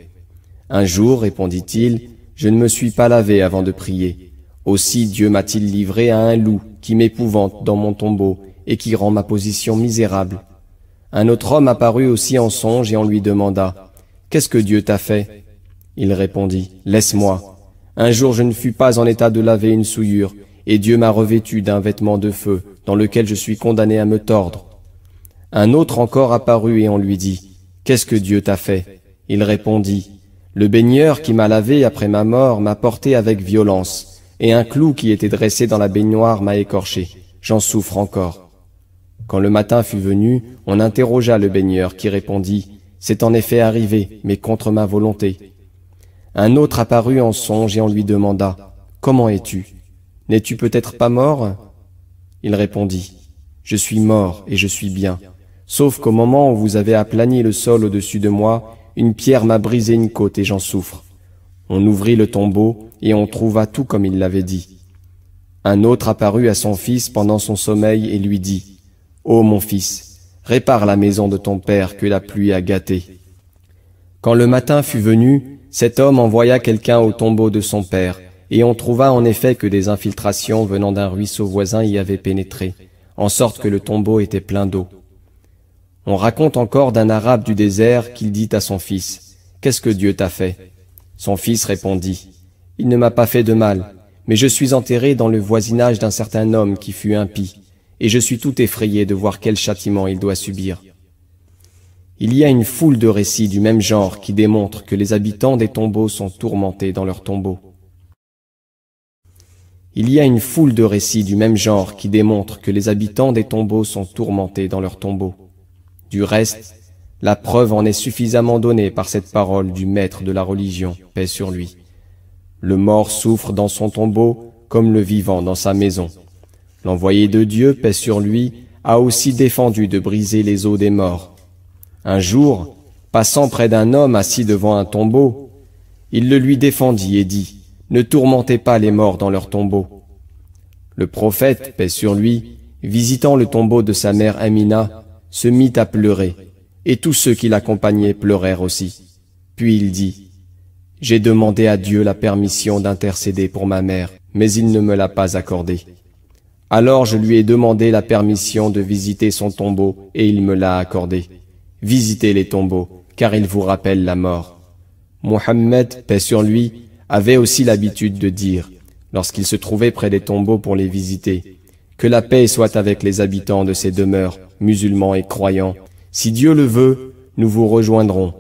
Un jour, répondit-il, je ne me suis pas lavé avant de prier. Aussi Dieu m'a-t-il livré à un loup qui m'épouvante dans mon tombeau et qui rend ma position misérable. Un autre homme apparut aussi en songe et on lui demanda, Qu'est-ce que Dieu t'a fait? Il répondit, Laisse-moi. Un jour je ne fus pas en état de laver une souillure, et Dieu m'a revêtu d'un vêtement de feu, dans lequel je suis condamné à me tordre. Un autre encore apparut et on lui dit, Qu'est-ce que Dieu t'a fait? Il répondit, Le baigneur qui m'a lavé après ma mort m'a porté avec violence, et un clou qui était dressé dans la baignoire m'a écorché. J'en souffre encore. Quand le matin fut venu, on interrogea le baigneur qui répondit, C'est en effet arrivé, mais contre ma volonté. Un autre apparut en songe et on lui demanda, Comment es-tu? N'es-tu peut-être pas mort? Il répondit, Je suis mort et je suis bien. Sauf qu'au moment où vous avez aplani le sol au-dessus de moi, une pierre m'a brisé une côte et j'en souffre. On ouvrit le tombeau et on trouva tout comme il l'avait dit. Un autre apparut à son fils pendant son sommeil et lui dit, Ô mon fils, répare la maison de ton père que la pluie a gâtée. Quand le matin fut venu, cet homme envoya quelqu'un au tombeau de son père, et on trouva en effet que des infiltrations venant d'un ruisseau voisin y avaient pénétré, en sorte que le tombeau était plein d'eau. On raconte encore d'un arabe du désert qu'il dit à son fils, Qu'est-ce que Dieu t'a fait? Son fils répondit, Il ne m'a pas fait de mal, mais je suis enterré dans le voisinage d'un certain homme qui fut impie, et je suis tout effrayé de voir quel châtiment il doit subir. Il y a une foule de récits du même genre qui démontrent que les habitants des tombeaux sont tourmentés dans leurs tombeaux. Il y a une foule de récits du même genre qui démontrent que les habitants des tombeaux sont tourmentés dans leurs tombeaux. Du reste, la preuve en est suffisamment donnée par cette parole du maître de la religion, paix sur lui. Le mort souffre dans son tombeau comme le vivant dans sa maison. L'envoyé de Dieu, paix sur lui, a aussi défendu de briser les os des morts. Un jour, passant près d'un homme assis devant un tombeau, il le lui défendit et dit, Ne tourmentez pas les morts dans leur tombeau. Le prophète, paix sur lui, visitant le tombeau de sa mère Amina, se mit à pleurer, et tous ceux qui l'accompagnaient pleurèrent aussi. Puis il dit, J'ai demandé à Dieu la permission d'intercéder pour ma mère, mais il ne me l'a pas accordée. Alors je lui ai demandé la permission de visiter son tombeau, et il me l'a accordé. Visitez les tombeaux, car ils vous rappellent la mort. Mohammed, paix sur lui, avait aussi l'habitude de dire, lorsqu'il se trouvait près des tombeaux pour les visiter, que la paix soit avec les habitants de ces demeures, musulmans et croyants. Si Dieu le veut, nous vous rejoindrons.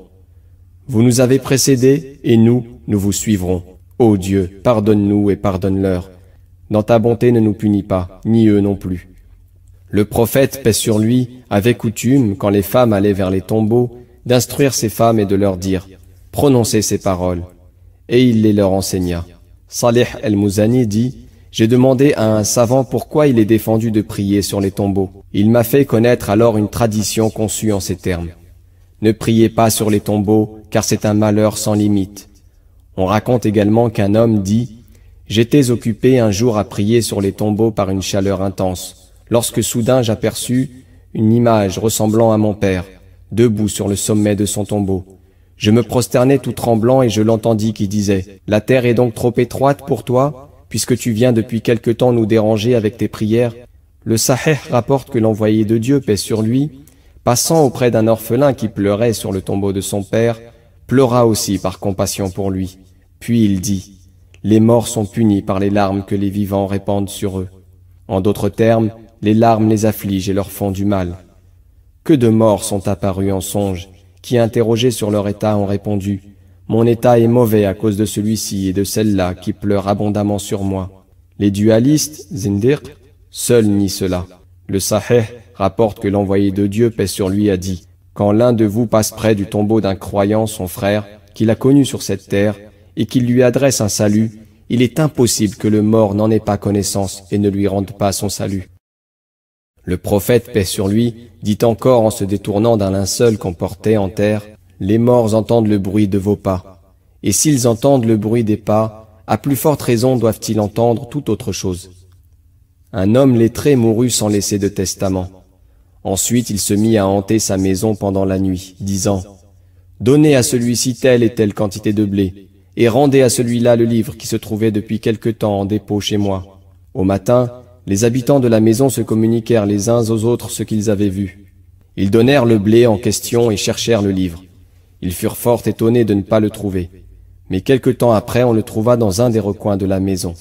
Vous nous avez précédés, et nous, nous vous suivrons. Ô Dieu, pardonne-nous et pardonne-leur. Dans ta bonté ne nous punis pas, ni eux non plus. Le prophète, paix sur lui, avait coutume, quand les femmes allaient vers les tombeaux, d'instruire ces femmes et de leur dire, prononcez ces paroles. Et il les leur enseigna. Salih el-Mouzani dit, j'ai demandé à un savant pourquoi il est défendu de prier sur les tombeaux. Il m'a fait connaître alors une tradition conçue en ces termes. Ne priez pas sur les tombeaux, car c'est un malheur sans limite. On raconte également qu'un homme dit J'étais occupé un jour à prier sur les tombeaux par une chaleur intense, lorsque soudain j'aperçus une image ressemblant à mon père, debout sur le sommet de son tombeau. Je me prosternai tout tremblant et je l'entendis qui disait La terre est donc trop étroite pour toi puisque tu viens depuis quelque temps nous déranger avec tes prières, Le Sahih rapporte que l'envoyé de Dieu, paix sur lui, passant auprès d'un orphelin qui pleurait sur le tombeau de son père, pleura aussi par compassion pour lui. Puis il dit, Les morts sont punis par les larmes que les vivants répandent sur eux. En d'autres termes, les larmes les affligent et leur font du mal. Que de morts sont apparus en songe, qui interrogés sur leur état ont répondu, Mon état est mauvais à cause de celui-ci et de celle-là qui pleure abondamment sur moi. Les dualistes, Zindir, seuls nient cela. Le Sahih rapporte que l'envoyé de Dieu, paix sur lui, a dit, Quand l'un de vous passe près du tombeau d'un croyant, son frère, qu'il a connu sur cette terre, et qu'il lui adresse un salut, il est impossible que le mort n'en ait pas connaissance et ne lui rende pas son salut. Le prophète, paix sur lui, dit encore en se détournant d'un linceul qu'on portait en terre, Les morts entendent le bruit de vos pas. Et s'ils entendent le bruit des pas, à plus forte raison doivent-ils entendre toute autre chose. Un homme lettré mourut sans laisser de testament. Ensuite il se mit à hanter sa maison pendant la nuit, disant, Donnez à celui-ci telle et telle quantité de blé, et rendez à celui-là le livre qui se trouvait depuis quelque temps en dépôt chez moi. Au matin, les habitants de la maison se communiquèrent les uns aux autres ce qu'ils avaient vu. Ils donnèrent le blé en question et cherchèrent le livre. Ils furent fort étonnés de ne pas le trouver. Mais quelque temps après, on le trouva dans un des recoins de la maison.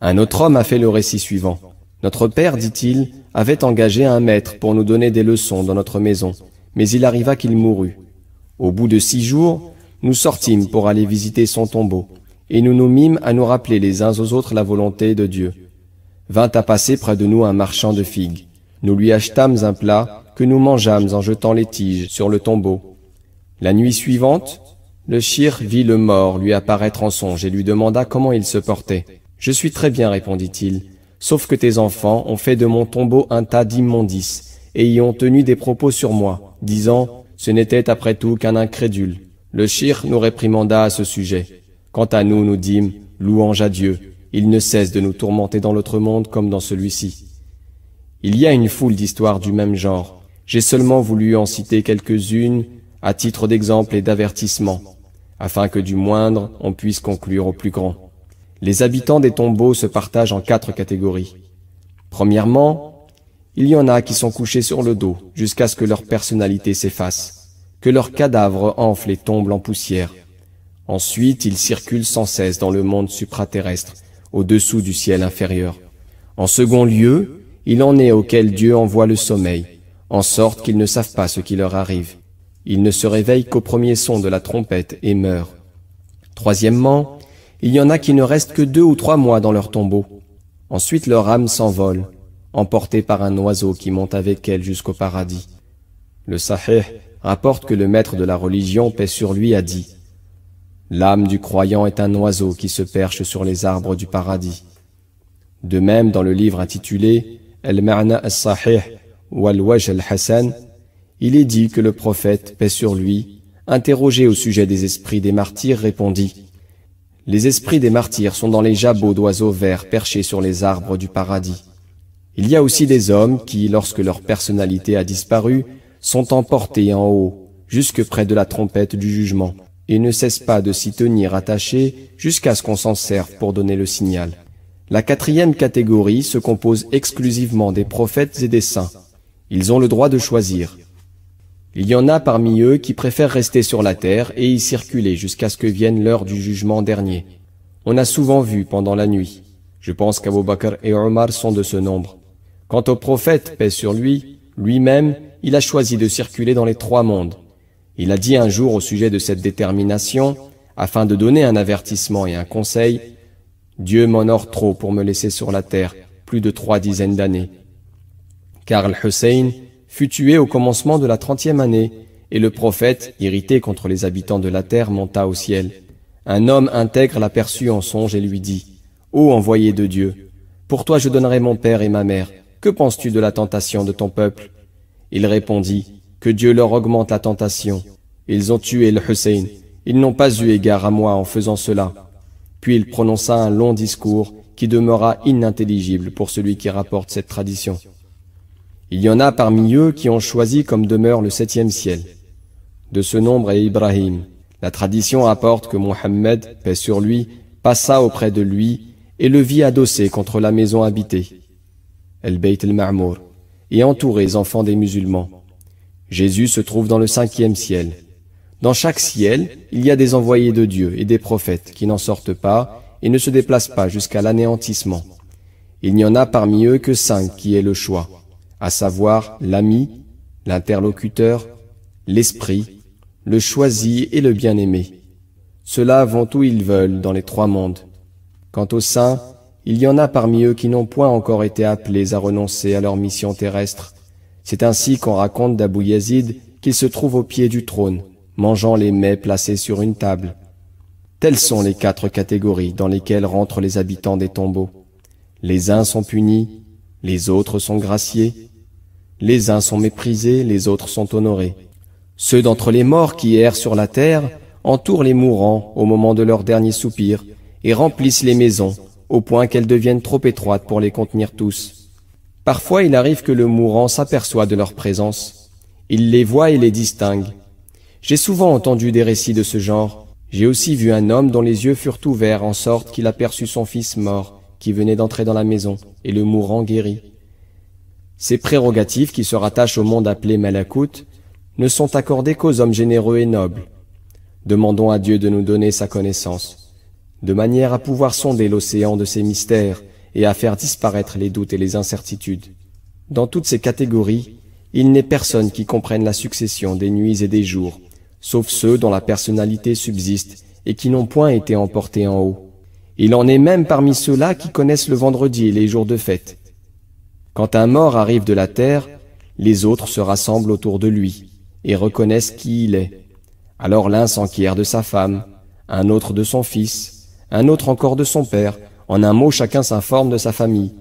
Un autre homme a fait le récit suivant. Notre père, dit-il, avait engagé un maître pour nous donner des leçons dans notre maison, mais il arriva qu'il mourut. Au bout de six jours, nous sortîmes pour aller visiter son tombeau, et nous nous mîmes à nous rappeler les uns aux autres la volonté de Dieu vint à passer près de nous un marchand de figues. Nous lui achetâmes un plat que nous mangeâmes en jetant les tiges sur le tombeau. La nuit suivante, le shir vit le mort lui apparaître en songe et lui demanda comment il se portait. Je suis très bien, répondit-il, sauf que tes enfants ont fait de mon tombeau un tas d'immondices et y ont tenu des propos sur moi, disant ce n'était après tout qu'un incrédule. Le shir nous réprimanda à ce sujet. Quant à nous, nous dîmes louange à Dieu il ne cesse de nous tourmenter dans l'autre monde comme dans celui-ci. Il y a une foule d'histoires du même genre. J'ai seulement voulu en citer quelques-unes à titre d'exemple et d'avertissement, afin que du moindre on puisse conclure au plus grand. Les habitants des tombeaux se partagent en quatre catégories. Premièrement, il y en a qui sont couchés sur le dos jusqu'à ce que leur personnalité s'efface, que leurs cadavres enflent et tombent en poussière. Ensuite, ils circulent sans cesse dans le monde supraterrestre, au-dessous du ciel inférieur. En second lieu, il en est auquel Dieu envoie le sommeil, en sorte qu'ils ne savent pas ce qui leur arrive. Ils ne se réveillent qu'au premier son de la trompette et meurent. Troisièmement, il y en a qui ne restent que deux ou trois mois dans leur tombeau. Ensuite leur âme s'envole, emportée par un oiseau qui monte avec elle jusqu'au paradis. Le Sahih rapporte que le maître de la religion, paix sur lui, a dit L'âme du croyant est un oiseau qui se perche sur les arbres du paradis. De même, dans le livre intitulé Al-Ma'na al-Sahih wal-Wajh al-Hassan, il est dit que le prophète, paix sur lui, interrogé au sujet des esprits des martyrs, répondit Les esprits des martyrs sont dans les jabots d'oiseaux verts perchés sur les arbres du paradis. Il y a aussi des hommes qui, lorsque leur personnalité a disparu, sont emportés en haut, jusque près de la trompette du jugement et ne cesse pas de s'y tenir attaché jusqu'à ce qu'on s'en serve pour donner le signal. La quatrième catégorie se compose exclusivement des prophètes et des saints. Ils ont le droit de choisir. Il y en a parmi eux qui préfèrent rester sur la terre et y circuler jusqu'à ce que vienne l'heure du jugement dernier. On a souvent vu pendant la nuit. Je pense qu'Abu Bakr et Omar sont de ce nombre. Quant au prophète, paix sur lui, lui-même, il a choisi de circuler dans les trois mondes. Il a dit un jour au sujet de cette détermination, afin de donner un avertissement et un conseil, Dieu m'honore trop pour me laisser sur la terre plus de trois dizaines d'années. Car Hussein fut tué au commencement de la trentième année, et le prophète, irrité contre les habitants de la terre, monta au ciel. Un homme intègre l'aperçut en songe et lui dit, Ô envoyé de Dieu, pour toi je donnerai mon père et ma mère, que penses-tu de la tentation de ton peuple? Il répondit, que Dieu leur augmente la tentation. Ils ont tué le Hussein. Ils n'ont pas eu égard à moi en faisant cela. Puis il prononça un long discours qui demeura inintelligible pour celui qui rapporte cette tradition. Il y en a parmi eux qui ont choisi comme demeure le septième ciel. De ce nombre est Ibrahim. La tradition rapporte que Mohammed, paix sur lui, passa auprès de lui et le vit adossé contre la maison habitée. El Beit el-Ma'mour, et entourés enfants des musulmans. Jésus se trouve dans le cinquième ciel. Dans chaque ciel, il y a des envoyés de Dieu et des prophètes qui n'en sortent pas et ne se déplacent pas jusqu'à l'anéantissement. Il n'y en a parmi eux que cinq qui aient le choix, à savoir l'ami, l'interlocuteur, l'esprit, le choisi et le bien-aimé. Ceux-là vont où ils veulent dans les trois mondes. Quant aux saints, il y en a parmi eux qui n'ont point encore été appelés à renoncer à leur mission terrestre. C'est ainsi qu'on raconte d'Abou Yazid qu'il se trouve au pied du trône, mangeant les mets placés sur une table. Telles sont les quatre catégories dans lesquelles rentrent les habitants des tombeaux. Les uns sont punis, les autres sont graciés, les uns sont méprisés, les autres sont honorés. Ceux d'entre les morts qui errent sur la terre entourent les mourants au moment de leur dernier soupir et remplissent les maisons au point qu'elles deviennent trop étroites pour les contenir tous. Parfois il arrive que le mourant s'aperçoit de leur présence. Il les voit et les distingue. J'ai souvent entendu des récits de ce genre. J'ai aussi vu un homme dont les yeux furent ouverts en sorte qu'il aperçut son fils mort, qui venait d'entrer dans la maison, et le mourant guéri. Ces prérogatives qui se rattachent au monde appelé Malakout ne sont accordées qu'aux hommes généreux et nobles. Demandons à Dieu de nous donner sa connaissance, de manière à pouvoir sonder l'océan de ses mystères et à faire disparaître les doutes et les incertitudes. Dans toutes ces catégories, il n'est personne qui comprenne la succession des nuits et des jours, sauf ceux dont la personnalité subsiste et qui n'ont point été emportés en haut. Il en est même parmi ceux-là qui connaissent le vendredi et les jours de fête. Quand un mort arrive de la terre, les autres se rassemblent autour de lui et reconnaissent qui il est. Alors l'un s'enquiert de sa femme, un autre de son fils, un autre encore de son père, en un mot chacun s'informe de sa famille.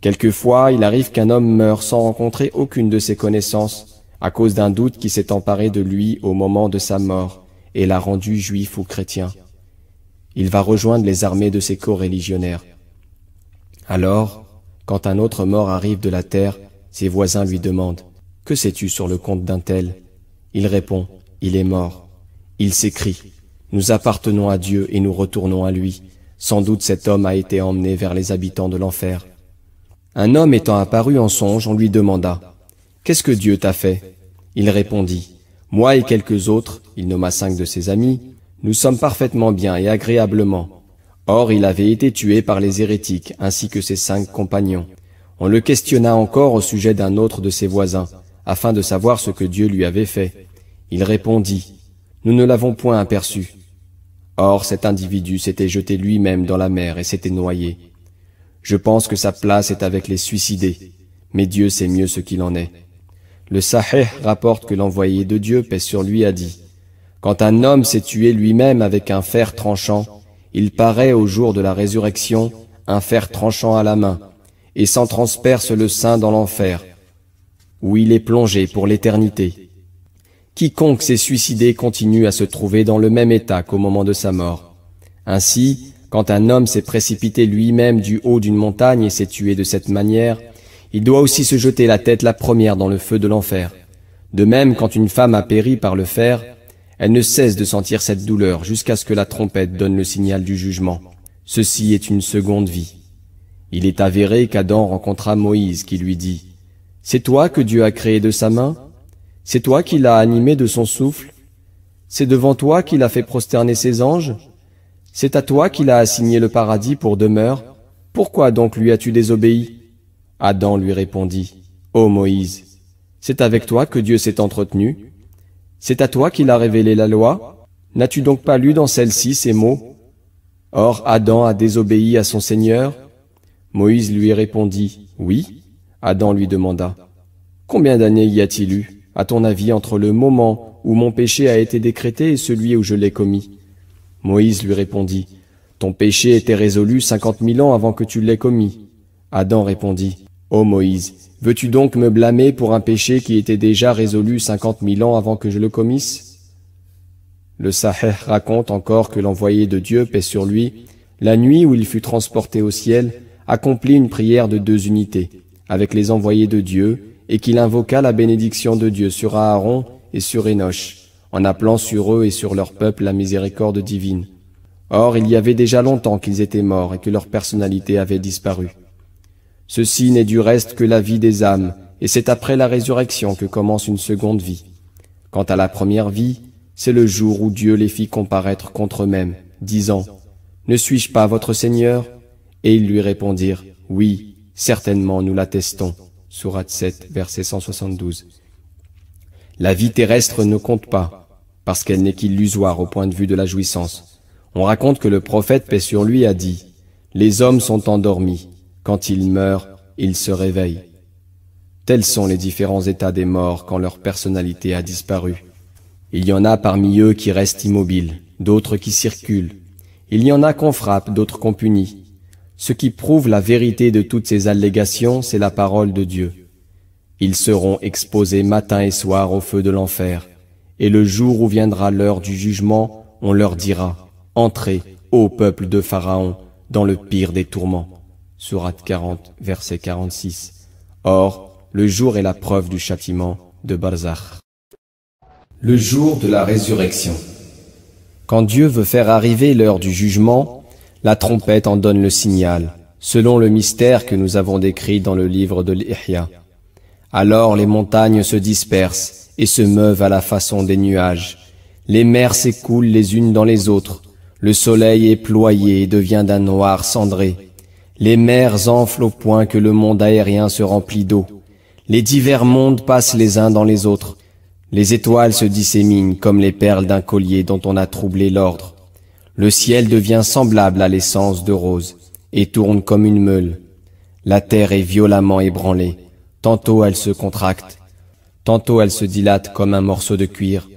Quelquefois il arrive qu'un homme meure sans rencontrer aucune de ses connaissances, à cause d'un doute qui s'est emparé de lui au moment de sa mort et l'a rendu juif ou chrétien. Il va rejoindre les armées de ses co-religionnaires. Alors, quand un autre mort arrive de la terre, ses voisins lui demandent Que sais-tu sur le compte d'un tel? Il répond Il est mort. Il s'écrie Nous appartenons à Dieu et nous retournons à lui. Sans doute cet homme a été emmené vers les habitants de l'enfer. Un homme étant apparu en songe, on lui demanda Qu'est-ce que Dieu t'a fait? Il répondit Moi et quelques autres, il nomma cinq de ses amis, nous sommes parfaitement bien et agréablement. Or il avait été tué par les hérétiques, ainsi que ses cinq compagnons. On le questionna encore au sujet d'un autre de ses voisins, afin de savoir ce que Dieu lui avait fait. Il répondit, Nous ne l'avons point aperçu. Or cet individu s'était jeté lui-même dans la mer et s'était noyé. Je pense que sa place est avec les suicidés, mais Dieu sait mieux ce qu'il en est. Le Sahih rapporte que l'envoyé de Dieu, paix sur lui, a dit, Quand un homme s'est tué lui-même avec un fer tranchant, il paraît au jour de la résurrection un fer tranchant à la main, et s'en transperce le sein dans l'enfer, où il est plongé pour l'éternité. Quiconque s'est suicidé continue à se trouver dans le même état qu'au moment de sa mort. Ainsi, quand un homme s'est précipité lui-même du haut d'une montagne et s'est tué de cette manière, il doit aussi se jeter la tête la première dans le feu de l'enfer. De même, quand une femme a péri par le fer, elle ne cesse de sentir cette douleur jusqu'à ce que la trompette donne le signal du jugement. Ceci est une seconde vie. Il est avéré qu'Adam rencontra Moïse qui lui dit, C'est toi que Dieu a créé de sa main? C'est toi qui l'as animé de son souffle. C'est devant toi qu'il a fait prosterner ses anges. C'est à toi qu'il a assigné le paradis pour demeure. Pourquoi donc lui as-tu désobéi? Adam lui répondit, Ô Moïse, c'est avec toi que Dieu s'est entretenu. C'est à toi qu'il a révélé la loi. N'as-tu donc pas lu dans celle-ci ces mots? Or Adam a désobéi à son Seigneur. Moïse lui répondit, Oui. Adam lui demanda, Combien d'années y a-t-il eu, à ton avis, entre le moment où mon péché a été décrété et celui où je l'ai commis? Moïse lui répondit, Ton péché était résolu cinquante mille ans avant que tu l'aies commis. Adam répondit, Ô Moïse, Veux-tu donc me blâmer pour un péché qui était déjà résolu cinquante mille ans avant que je le commisse Le Sahih raconte encore que l'envoyé de Dieu, paix sur lui, la nuit où il fut transporté au ciel, accomplit une prière de deux unités, avec les envoyés de Dieu, et qu'il invoqua la bénédiction de Dieu sur Aaron et sur Enoch, en appelant sur eux et sur leur peuple la miséricorde divine. Or, il y avait déjà longtemps qu'ils étaient morts et que leur personnalité avait disparu. Ceci n'est du reste que la vie des âmes, et c'est après la résurrection que commence une seconde vie. Quant à la première vie, c'est le jour où Dieu les fit comparaître contre eux-mêmes, disant, Ne suis-je pas votre Seigneur? Et ils lui répondirent, Oui, certainement nous l'attestons. Surat 7, verset 172. La vie terrestre ne compte pas, parce qu'elle n'est qu'illusoire au point de vue de la jouissance. On raconte que le prophète, paix sur lui, a dit, Les hommes sont endormis, quand ils meurent, ils se réveillent. Tels sont les différents états des morts quand leur personnalité a disparu. Il y en a parmi eux qui restent immobiles, d'autres qui circulent. Il y en a qu'on frappe, d'autres qu'on punit. Ce qui prouve la vérité de toutes ces allégations, c'est la parole de Dieu. Ils seront exposés matin et soir au feu de l'enfer, et le jour où viendra l'heure du jugement, on leur dira, Entrez, ô peuple de Pharaon, dans le pire des tourments. Surat 40, verset 46. Or, le jour est la preuve du châtiment de Barzakh. Le jour de la résurrection. Quand Dieu veut faire arriver l'heure du jugement, la trompette en donne le signal, selon le mystère que nous avons décrit dans le livre de l'Ihya. Alors les montagnes se dispersent et se meuvent à la façon des nuages. Les mers s'écoulent les unes dans les autres. Le soleil est ployé et devient d'un noir cendré. Les mers enflent au point que le monde aérien se remplit d'eau. Les divers mondes passent les uns dans les autres. Les étoiles se disséminent comme les perles d'un collier dont on a troublé l'ordre. Le ciel devient semblable à l'essence de rose et tourne comme une meule. La terre est violemment ébranlée. Tantôt elle se contracte, tantôt elle se dilate comme un morceau de cuir.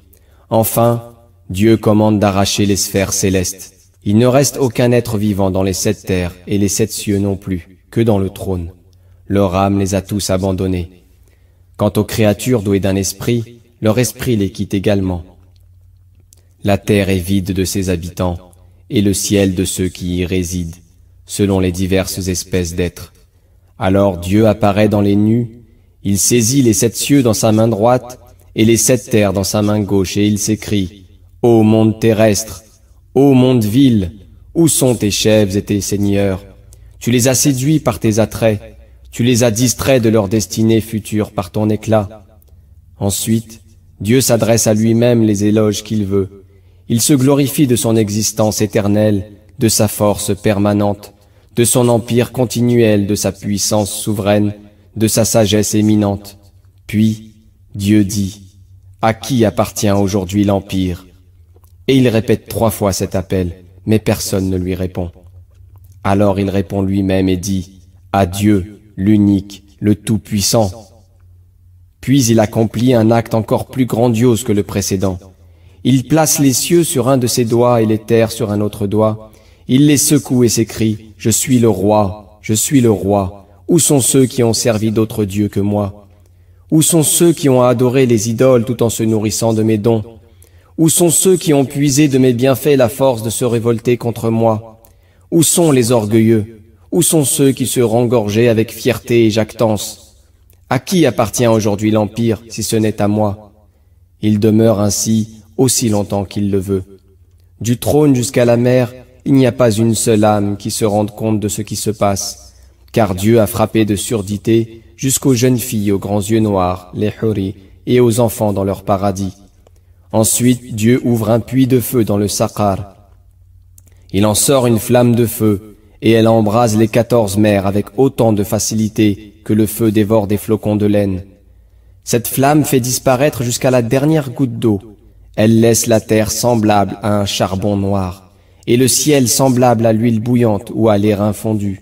Enfin, Dieu commande d'arracher les sphères célestes. Il ne reste aucun être vivant dans les sept terres et les sept cieux non plus, que dans le trône. Leur âme les a tous abandonnés. Quant aux créatures douées d'un esprit, leur esprit les quitte également. La terre est vide de ses habitants, et le ciel de ceux qui y résident, selon les diverses espèces d'êtres. Alors Dieu apparaît dans les nues, il saisit les sept cieux dans sa main droite, et les sept terres dans sa main gauche, et il s'écrie, Ô monde terrestre, Ô monde vil, où sont tes chefs et tes seigneurs? Tu les as séduits par tes attraits, tu les as distraits de leur destinée future par ton éclat. Ensuite, Dieu s'adresse à lui-même les éloges qu'il veut. Il se glorifie de son existence éternelle, de sa force permanente, de son empire continuel, de sa puissance souveraine, de sa sagesse éminente. Puis, Dieu dit, À qui appartient aujourd'hui l'empire? Et il répète trois fois cet appel, mais personne ne lui répond. Alors il répond lui-même et dit, à Dieu, l'unique, le Tout-Puissant. Puis il accomplit un acte encore plus grandiose que le précédent. Il place les cieux sur un de ses doigts et les terres sur un autre doigt. Il les secoue et s'écrie, Je suis le roi, je suis le roi. Où sont ceux qui ont servi d'autres dieux que moi? Où sont ceux qui ont adoré les idoles tout en se nourrissant de mes dons? Où sont ceux qui ont puisé de mes bienfaits la force de se révolter contre moi? Où sont les orgueilleux? Où sont ceux qui se rengorgeaient avec fierté et jactance? À qui appartient aujourd'hui l'Empire si ce n'est à moi? Il demeure ainsi aussi longtemps qu'il le veut. Du trône jusqu'à la mer, il n'y a pas une seule âme qui se rende compte de ce qui se passe, car Dieu a frappé de surdité jusqu'aux jeunes filles aux grands yeux noirs, les huri, et aux enfants dans leur paradis. Ensuite, Dieu ouvre un puits de feu dans le Sakar. Il en sort une flamme de feu, et elle embrase les quatorze mers avec autant de facilité que le feu dévore des flocons de laine. Cette flamme fait disparaître jusqu'à la dernière goutte d'eau. Elle laisse la terre semblable à un charbon noir, et le ciel semblable à l'huile bouillante ou à l'airain fondu.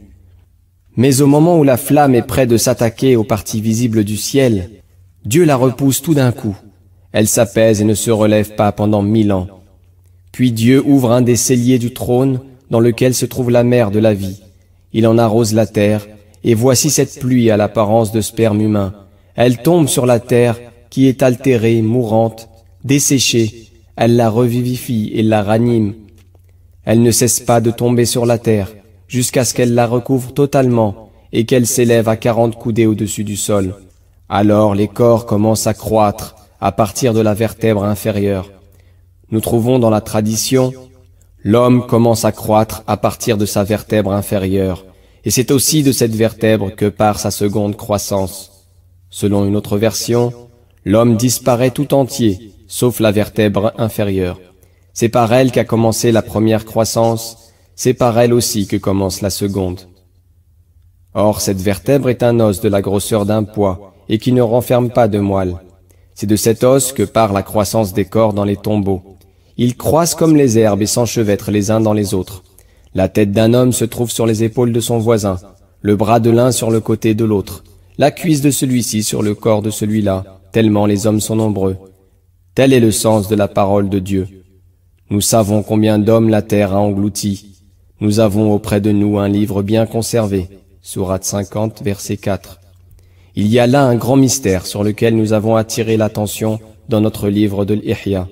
Mais au moment où la flamme est près de s'attaquer aux parties visibles du ciel, Dieu la repousse tout d'un coup elle s'apaise et ne se relève pas pendant mille ans. Puis Dieu ouvre un des celliers du trône dans lequel se trouve la mer de la vie. Il en arrose la terre, et voici cette pluie à l'apparence de sperme humain. Elle tombe sur la terre qui est altérée, mourante, desséchée. Elle la revivifie et la ranime. Elle ne cesse pas de tomber sur la terre jusqu'à ce qu'elle la recouvre totalement et qu'elle s'élève à quarante coudées au-dessus du sol. Alors les corps commencent à croître à partir de la vertèbre inférieure. Nous trouvons dans la tradition, l'homme commence à croître à partir de sa vertèbre inférieure, Et c'est aussi de cette vertèbre que part sa seconde croissance. Selon une autre version, l'homme disparaît tout entier, sauf la vertèbre inférieure. C'est par elle qu'a commencé la première croissance, c'est par elle aussi que commence la seconde. Or, cette vertèbre est un os de la grosseur d'un poids, et qui ne renferme pas de moelle. C'est de cet os que part la croissance des corps dans les tombeaux. Ils croissent comme les herbes et s'enchevêtrent les uns dans les autres. La tête d'un homme se trouve sur les épaules de son voisin, le bras de l'un sur le côté de l'autre, la cuisse de celui-ci sur le corps de celui-là, tellement les hommes sont nombreux. Tel est le sens de la parole de Dieu. Nous savons combien d'hommes la terre a englouti. Nous avons auprès de nous un livre bien conservé. Sourate 50, verset 4. Il y a là un grand mystère sur lequel nous avons attiré l'attention dans notre livre de l'Ihya.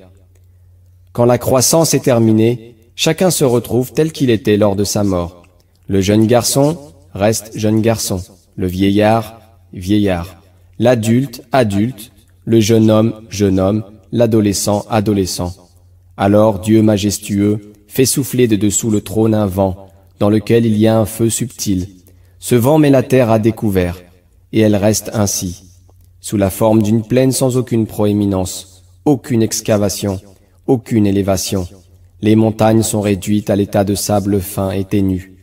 Quand la croissance est terminée, chacun se retrouve tel qu'il était lors de sa mort. Le jeune garçon reste jeune garçon, le vieillard, vieillard, l'adulte, adulte, le jeune homme, jeune homme, l'adolescent, adolescent. Alors Dieu majestueux fait souffler de dessous le trône un vent, dans lequel il y a un feu subtil. Ce vent met la terre à découvert, et elle reste ainsi, sous la forme d'une plaine sans aucune proéminence, aucune excavation, aucune élévation. Les montagnes sont réduites à l'état de sable fin et ténu.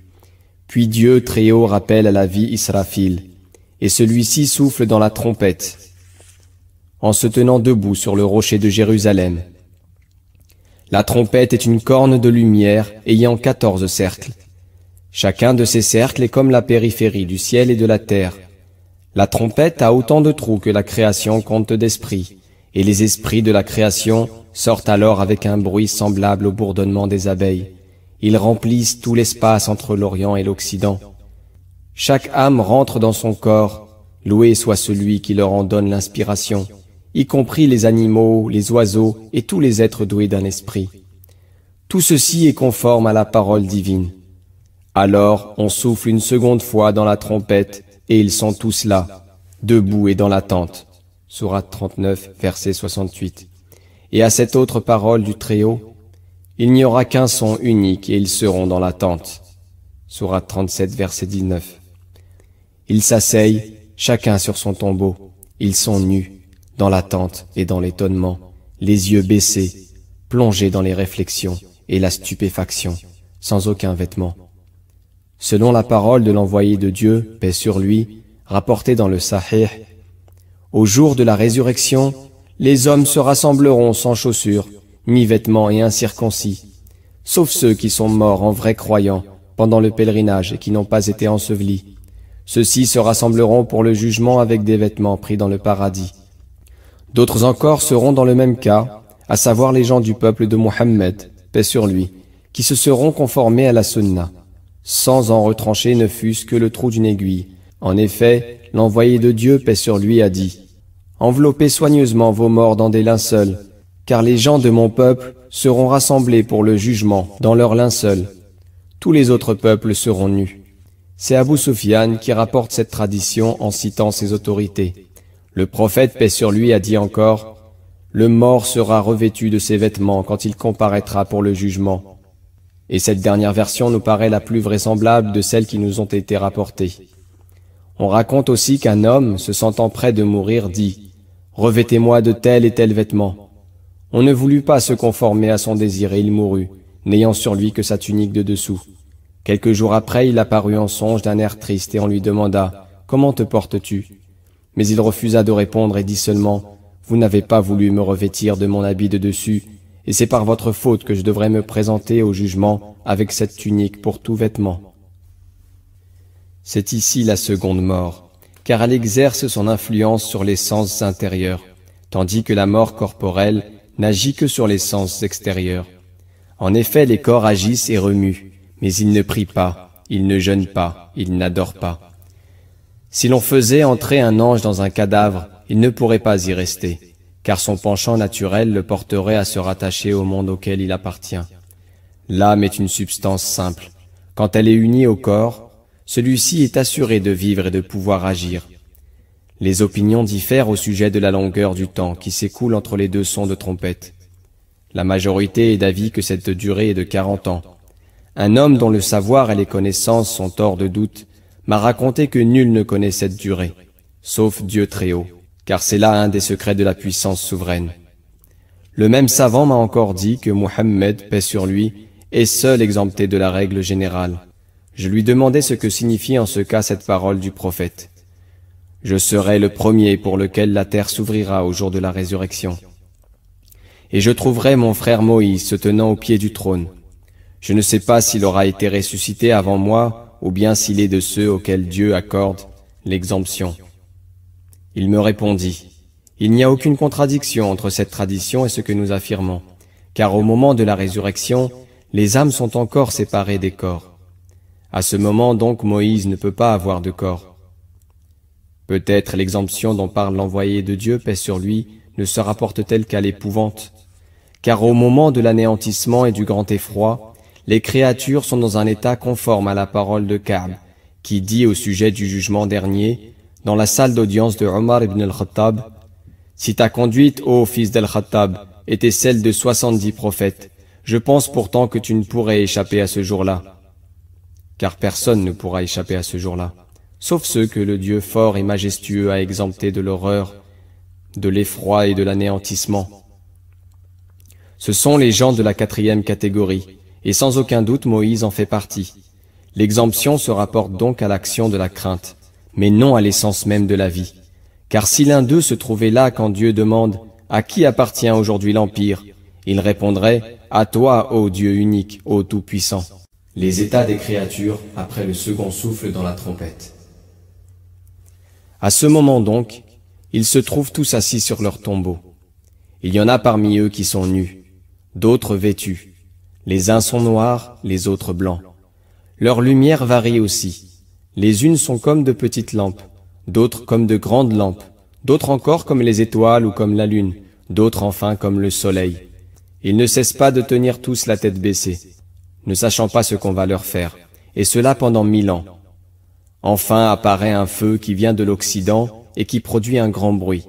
Puis Dieu très haut rappelle à la vie Israfil, et celui-ci souffle dans la trompette, en se tenant debout sur le rocher de Jérusalem. La trompette est une corne de lumière ayant quatorze cercles. Chacun de ces cercles est comme la périphérie du ciel et de la terre. La trompette a autant de trous que la création compte d'esprits, et les esprits de la création sortent alors avec un bruit semblable au bourdonnement des abeilles. Ils remplissent tout l'espace entre l'Orient et l'Occident. Chaque âme rentre dans son corps, loué soit celui qui leur en donne l'inspiration, y compris les animaux, les oiseaux et tous les êtres doués d'un esprit. Tout ceci est conforme à la parole divine. Alors on souffle une seconde fois dans la trompette, et ils sont tous là, debout et dans l'attente. Sourate 39, verset 68. Et à cette autre parole du Très-Haut, il n'y aura qu'un son unique et ils seront dans l'attente. Sourate 37, verset 19. Ils s'asseyent, chacun sur son tombeau. Ils sont nus, dans l'attente et dans l'étonnement, les yeux baissés, plongés dans les réflexions et la stupéfaction, sans aucun vêtement. Selon la parole de l'envoyé de Dieu, paix sur lui, rapportée dans le Sahih, au jour de la résurrection, les hommes se rassembleront sans chaussures, ni vêtements et incirconcis, sauf ceux qui sont morts en vrais croyants pendant le pèlerinage et qui n'ont pas été ensevelis. Ceux-ci se rassembleront pour le jugement avec des vêtements pris dans le paradis. D'autres encore seront dans le même cas, à savoir les gens du peuple de Mohammed, paix sur lui, qui se seront conformés à la sunna sans en retrancher ne fût-ce que le trou d'une aiguille. En effet, l'envoyé de Dieu, paix sur lui, a dit, Enveloppez soigneusement vos morts dans des linceuls, car les gens de mon peuple seront rassemblés pour le jugement dans leurs linceuls. Tous les autres peuples seront nus. C'est Abu Sufyan qui rapporte cette tradition en citant ses autorités. Le prophète, paix sur lui, a dit encore, Le mort sera revêtu de ses vêtements quand il comparaîtra pour le jugement. Et cette dernière version nous paraît la plus vraisemblable de celles qui nous ont été rapportées. On raconte aussi qu'un homme, se sentant près de mourir, dit « Revêtez-moi de tel et tel vêtement ». On ne voulut pas se conformer à son désir et il mourut, n'ayant sur lui que sa tunique de dessous. Quelques jours après, il apparut en songe d'un air triste et on lui demanda « Comment te portes-tu » Mais il refusa de répondre et dit seulement « Vous n'avez pas voulu me revêtir de mon habit de dessus et c'est par votre faute que je devrais me présenter au jugement avec cette tunique pour tout vêtement. C'est ici la seconde mort, car elle exerce son influence sur les sens intérieurs, tandis que la mort corporelle n'agit que sur les sens extérieurs. En effet, les corps agissent et remuent, mais ils ne prient pas, ils ne jeûnent pas, ils n'adorent pas. Si l'on faisait entrer un ange dans un cadavre, il ne pourrait pas y rester car son penchant naturel le porterait à se rattacher au monde auquel il appartient. L'âme est une substance simple. Quand elle est unie au corps, celui-ci est assuré de vivre et de pouvoir agir. Les opinions diffèrent au sujet de la longueur du temps qui s'écoule entre les deux sons de trompette. La majorité est d'avis que cette durée est de quarante ans. Un homme dont le savoir et les connaissances sont hors de doute m'a raconté que nul ne connaît cette durée, sauf Dieu très haut, car c'est là un des secrets de la puissance souveraine. Le même savant m'a encore dit que Mohammed, paix sur lui, est seul exempté de la règle générale. Je lui demandai ce que signifie en ce cas cette parole du prophète. Je serai le premier pour lequel la terre s'ouvrira au jour de la résurrection. Et je trouverai mon frère Moïse se tenant au pied du trône. Je ne sais pas s'il aura été ressuscité avant moi, ou bien s'il est de ceux auxquels Dieu accorde l'exemption. Il me répondit, Il n'y a aucune contradiction entre cette tradition et ce que nous affirmons, car au moment de la résurrection, les âmes sont encore séparées des corps. À ce moment donc Moïse ne peut pas avoir de corps. Peut-être l'exemption dont parle l'envoyé de Dieu, paix sur lui, ne se rapporte-t-elle qu'à l'épouvante? Car au moment de l'anéantissement et du grand effroi, les créatures sont dans un état conforme à la parole de Ka'b, qui dit au sujet du jugement dernier, dans la salle d'audience de Omar ibn al-Khattab, Si ta conduite, ô fils d'al-Khattab, était celle de soixante-dix prophètes, je pense pourtant que tu ne pourrais échapper à ce jour-là. Car personne ne pourra échapper à ce jour-là sauf ceux que le Dieu fort et majestueux a exemptés de l'horreur, de l'effroi et de l'anéantissement. Ce sont les gens de la quatrième catégorie, et sans aucun doute Moïse en fait partie. L'exemption se rapporte donc à l'action de la crainte, mais non à l'essence même de la vie. Car si l'un d'eux se trouvait là quand Dieu demande À qui appartient aujourd'hui l'Empire? Il répondrait À toi, ô Dieu unique, ô Tout-Puissant. Les états des créatures après le second souffle dans la trompette. À ce moment donc, ils se trouvent tous assis sur leur tombeau. Il y en a parmi eux qui sont nus, d'autres vêtus. Les uns sont noirs, les autres blancs. Leur lumière varie aussi. Les unes sont comme de petites lampes, d'autres comme de grandes lampes, d'autres encore comme les étoiles ou comme la lune, d'autres enfin comme le soleil. Ils ne cessent pas de tenir tous la tête baissée, ne sachant pas ce qu'on va leur faire, et cela pendant mille ans. Enfin apparaît un feu qui vient de l'Occident et qui produit un grand bruit.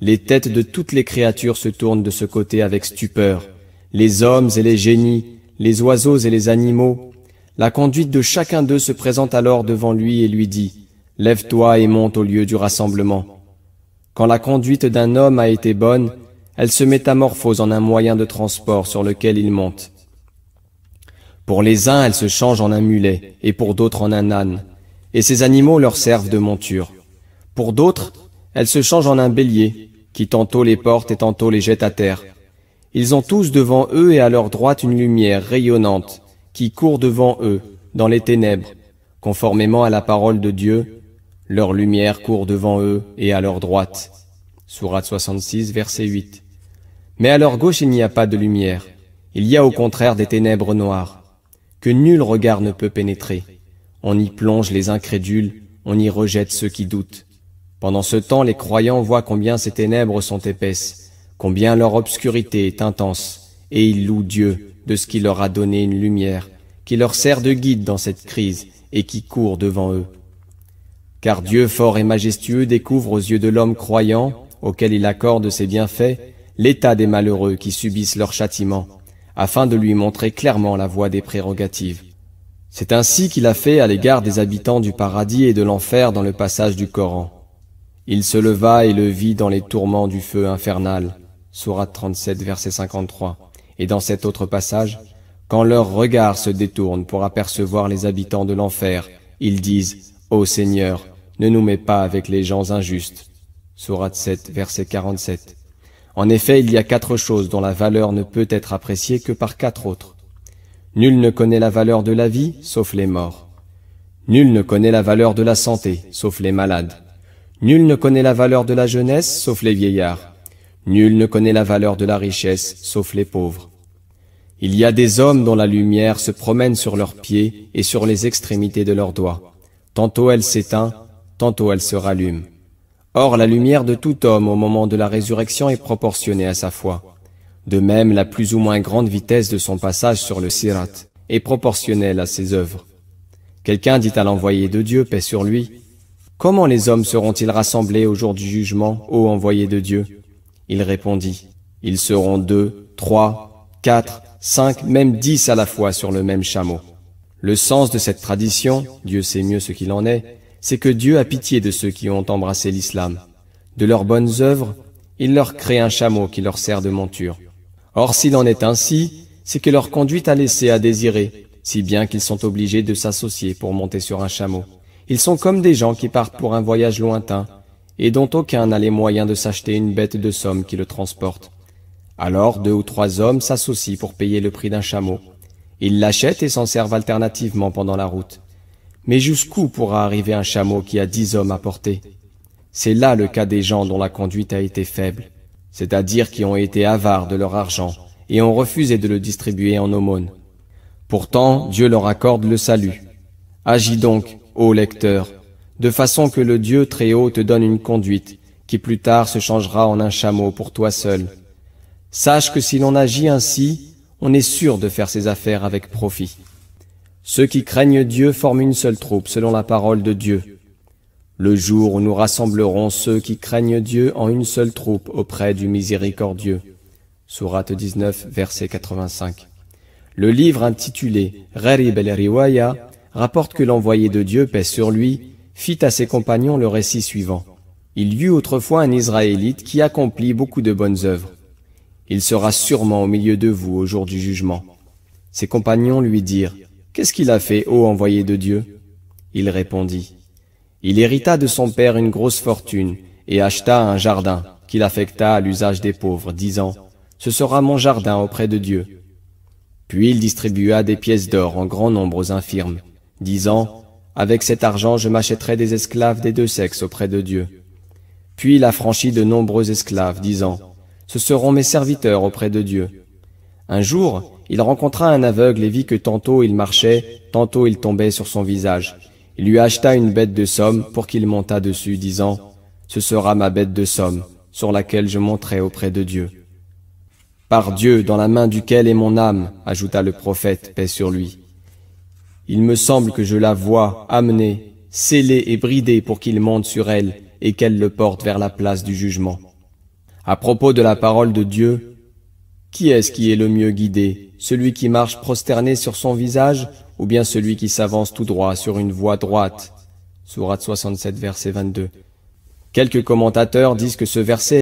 Les têtes de toutes les créatures se tournent de ce côté avec stupeur, les hommes et les génies, les oiseaux et les animaux. La conduite de chacun d'eux se présente alors devant lui et lui dit, Lève-toi et monte au lieu du rassemblement. Quand la conduite d'un homme a été bonne, elle se métamorphose en un moyen de transport sur lequel il monte. Pour les uns, elle se change en un mulet, et pour d'autres en un âne et ces animaux leur servent de monture. Pour d'autres, elles se changent en un bélier, qui tantôt les porte et tantôt les jette à terre. Ils ont tous devant eux et à leur droite une lumière rayonnante, qui court devant eux, dans les ténèbres. Conformément à la parole de Dieu, leur lumière court devant eux et à leur droite. Sourate 66, verset 8. Mais à leur gauche il n'y a pas de lumière. Il y a au contraire des ténèbres noires, que nul regard ne peut pénétrer. On y plonge les incrédules, on y rejette ceux qui doutent. Pendant ce temps, les croyants voient combien ces ténèbres sont épaisses, combien leur obscurité est intense, et ils louent Dieu de ce qui leur a donné une lumière, qui leur sert de guide dans cette crise et qui court devant eux. Car Dieu fort et majestueux découvre aux yeux de l'homme croyant, auquel il accorde ses bienfaits, l'état des malheureux qui subissent leur châtiment, afin de lui montrer clairement la voie des prérogatives. C'est ainsi qu'il a fait à l'égard des habitants du paradis et de l'enfer dans le passage du Coran. Il se leva et le vit dans les tourments du feu infernal. Sourate 37, verset 53. Et dans cet autre passage, quand leur regard se détourne pour apercevoir les habitants de l'enfer, ils disent, Ô Seigneur, ne nous mets pas avec les gens injustes. Sourate 7, verset 47. En effet, il y a quatre choses dont la valeur ne peut être appréciée que par quatre autres. Nul ne connaît la valeur de la vie, sauf les morts. Nul ne connaît la valeur de la santé, sauf les malades. Nul ne connaît la valeur de la jeunesse, sauf les vieillards. Nul ne connaît la valeur de la richesse, sauf les pauvres. Il y a des hommes dont la lumière se promène sur leurs pieds et sur les extrémités de leurs doigts. Tantôt elle s'éteint, tantôt elle se rallume. Or la lumière de tout homme au moment de la résurrection est proportionnée à sa foi. De même, la plus ou moins grande vitesse de son passage sur le sirat est proportionnelle à ses œuvres. Quelqu'un dit à l'envoyé de Dieu, paix sur lui, Comment les hommes seront-ils rassemblés au jour du jugement, ô envoyé de Dieu? Il répondit, Ils seront deux, trois, quatre, cinq, même dix à la fois sur le même chameau. Le sens de cette tradition, Dieu sait mieux ce qu'il en est, c'est que Dieu a pitié de ceux qui ont embrassé l'islam. De leurs bonnes œuvres, il leur crée un chameau qui leur sert de monture. Or s'il en est ainsi, c'est que leur conduite a laissé à désirer, si bien qu'ils sont obligés de s'associer pour monter sur un chameau. Ils sont comme des gens qui partent pour un voyage lointain, et dont aucun n'a les moyens de s'acheter une bête de somme qui le transporte. Alors deux ou trois hommes s'associent pour payer le prix d'un chameau. Ils l'achètent et s'en servent alternativement pendant la route. Mais jusqu'où pourra arriver un chameau qui a dix hommes à porter? C'est là le cas des gens dont la conduite a été faible, c'est-à-dire qui ont été avares de leur argent et ont refusé de le distribuer en aumône. Pourtant, Dieu leur accorde le salut. Agis donc, ô lecteur, de façon que le Dieu très haut te donne une conduite, qui plus tard se changera en un chameau pour toi seul. Sache que si l'on agit ainsi, on est sûr de faire ses affaires avec profit. Ceux qui craignent Dieu forment une seule troupe selon la parole de Dieu. Le jour où nous rassemblerons ceux qui craignent Dieu en une seule troupe auprès du miséricordieux. Sourate 19, verset 85. Le livre intitulé Gharib el-Riwaya rapporte que l'envoyé de Dieu, paix sur lui, fit à ses compagnons le récit suivant. Il y eut autrefois un Israélite qui accomplit beaucoup de bonnes œuvres. Il sera sûrement au milieu de vous au jour du jugement. Ses compagnons lui dirent, Qu'est-ce qu'il a fait, ô envoyé de Dieu? Il répondit, Il hérita de son père une grosse fortune et acheta un jardin qu'il affecta à l'usage des pauvres, disant, Ce sera mon jardin auprès de Dieu. Puis il distribua des pièces d'or en grand nombre aux infirmes, disant, avec cet argent, je m'achèterai des esclaves des deux sexes auprès de Dieu. Puis il affranchit de nombreux esclaves, disant, Ce seront mes serviteurs auprès de Dieu. Un jour, il rencontra un aveugle et vit que tantôt il marchait, tantôt il tombait sur son visage. Il lui acheta une bête de somme pour qu'il montât dessus, disant, Ce sera ma bête de somme, sur laquelle je monterai auprès de Dieu. Par Dieu, dans la main duquel est mon âme, ajouta le prophète, paix sur lui. Il me semble que je la vois amenée, scellée et bridée pour qu'il monte sur elle et qu'elle le porte vers la place du jugement. À propos de la parole de Dieu, qui est-ce qui est le mieux guidé, celui qui marche prosterné sur son visage ou bien celui qui s'avance tout droit sur une voie droite? Sourate 67 verset 22. Quelques commentateurs disent que ce verset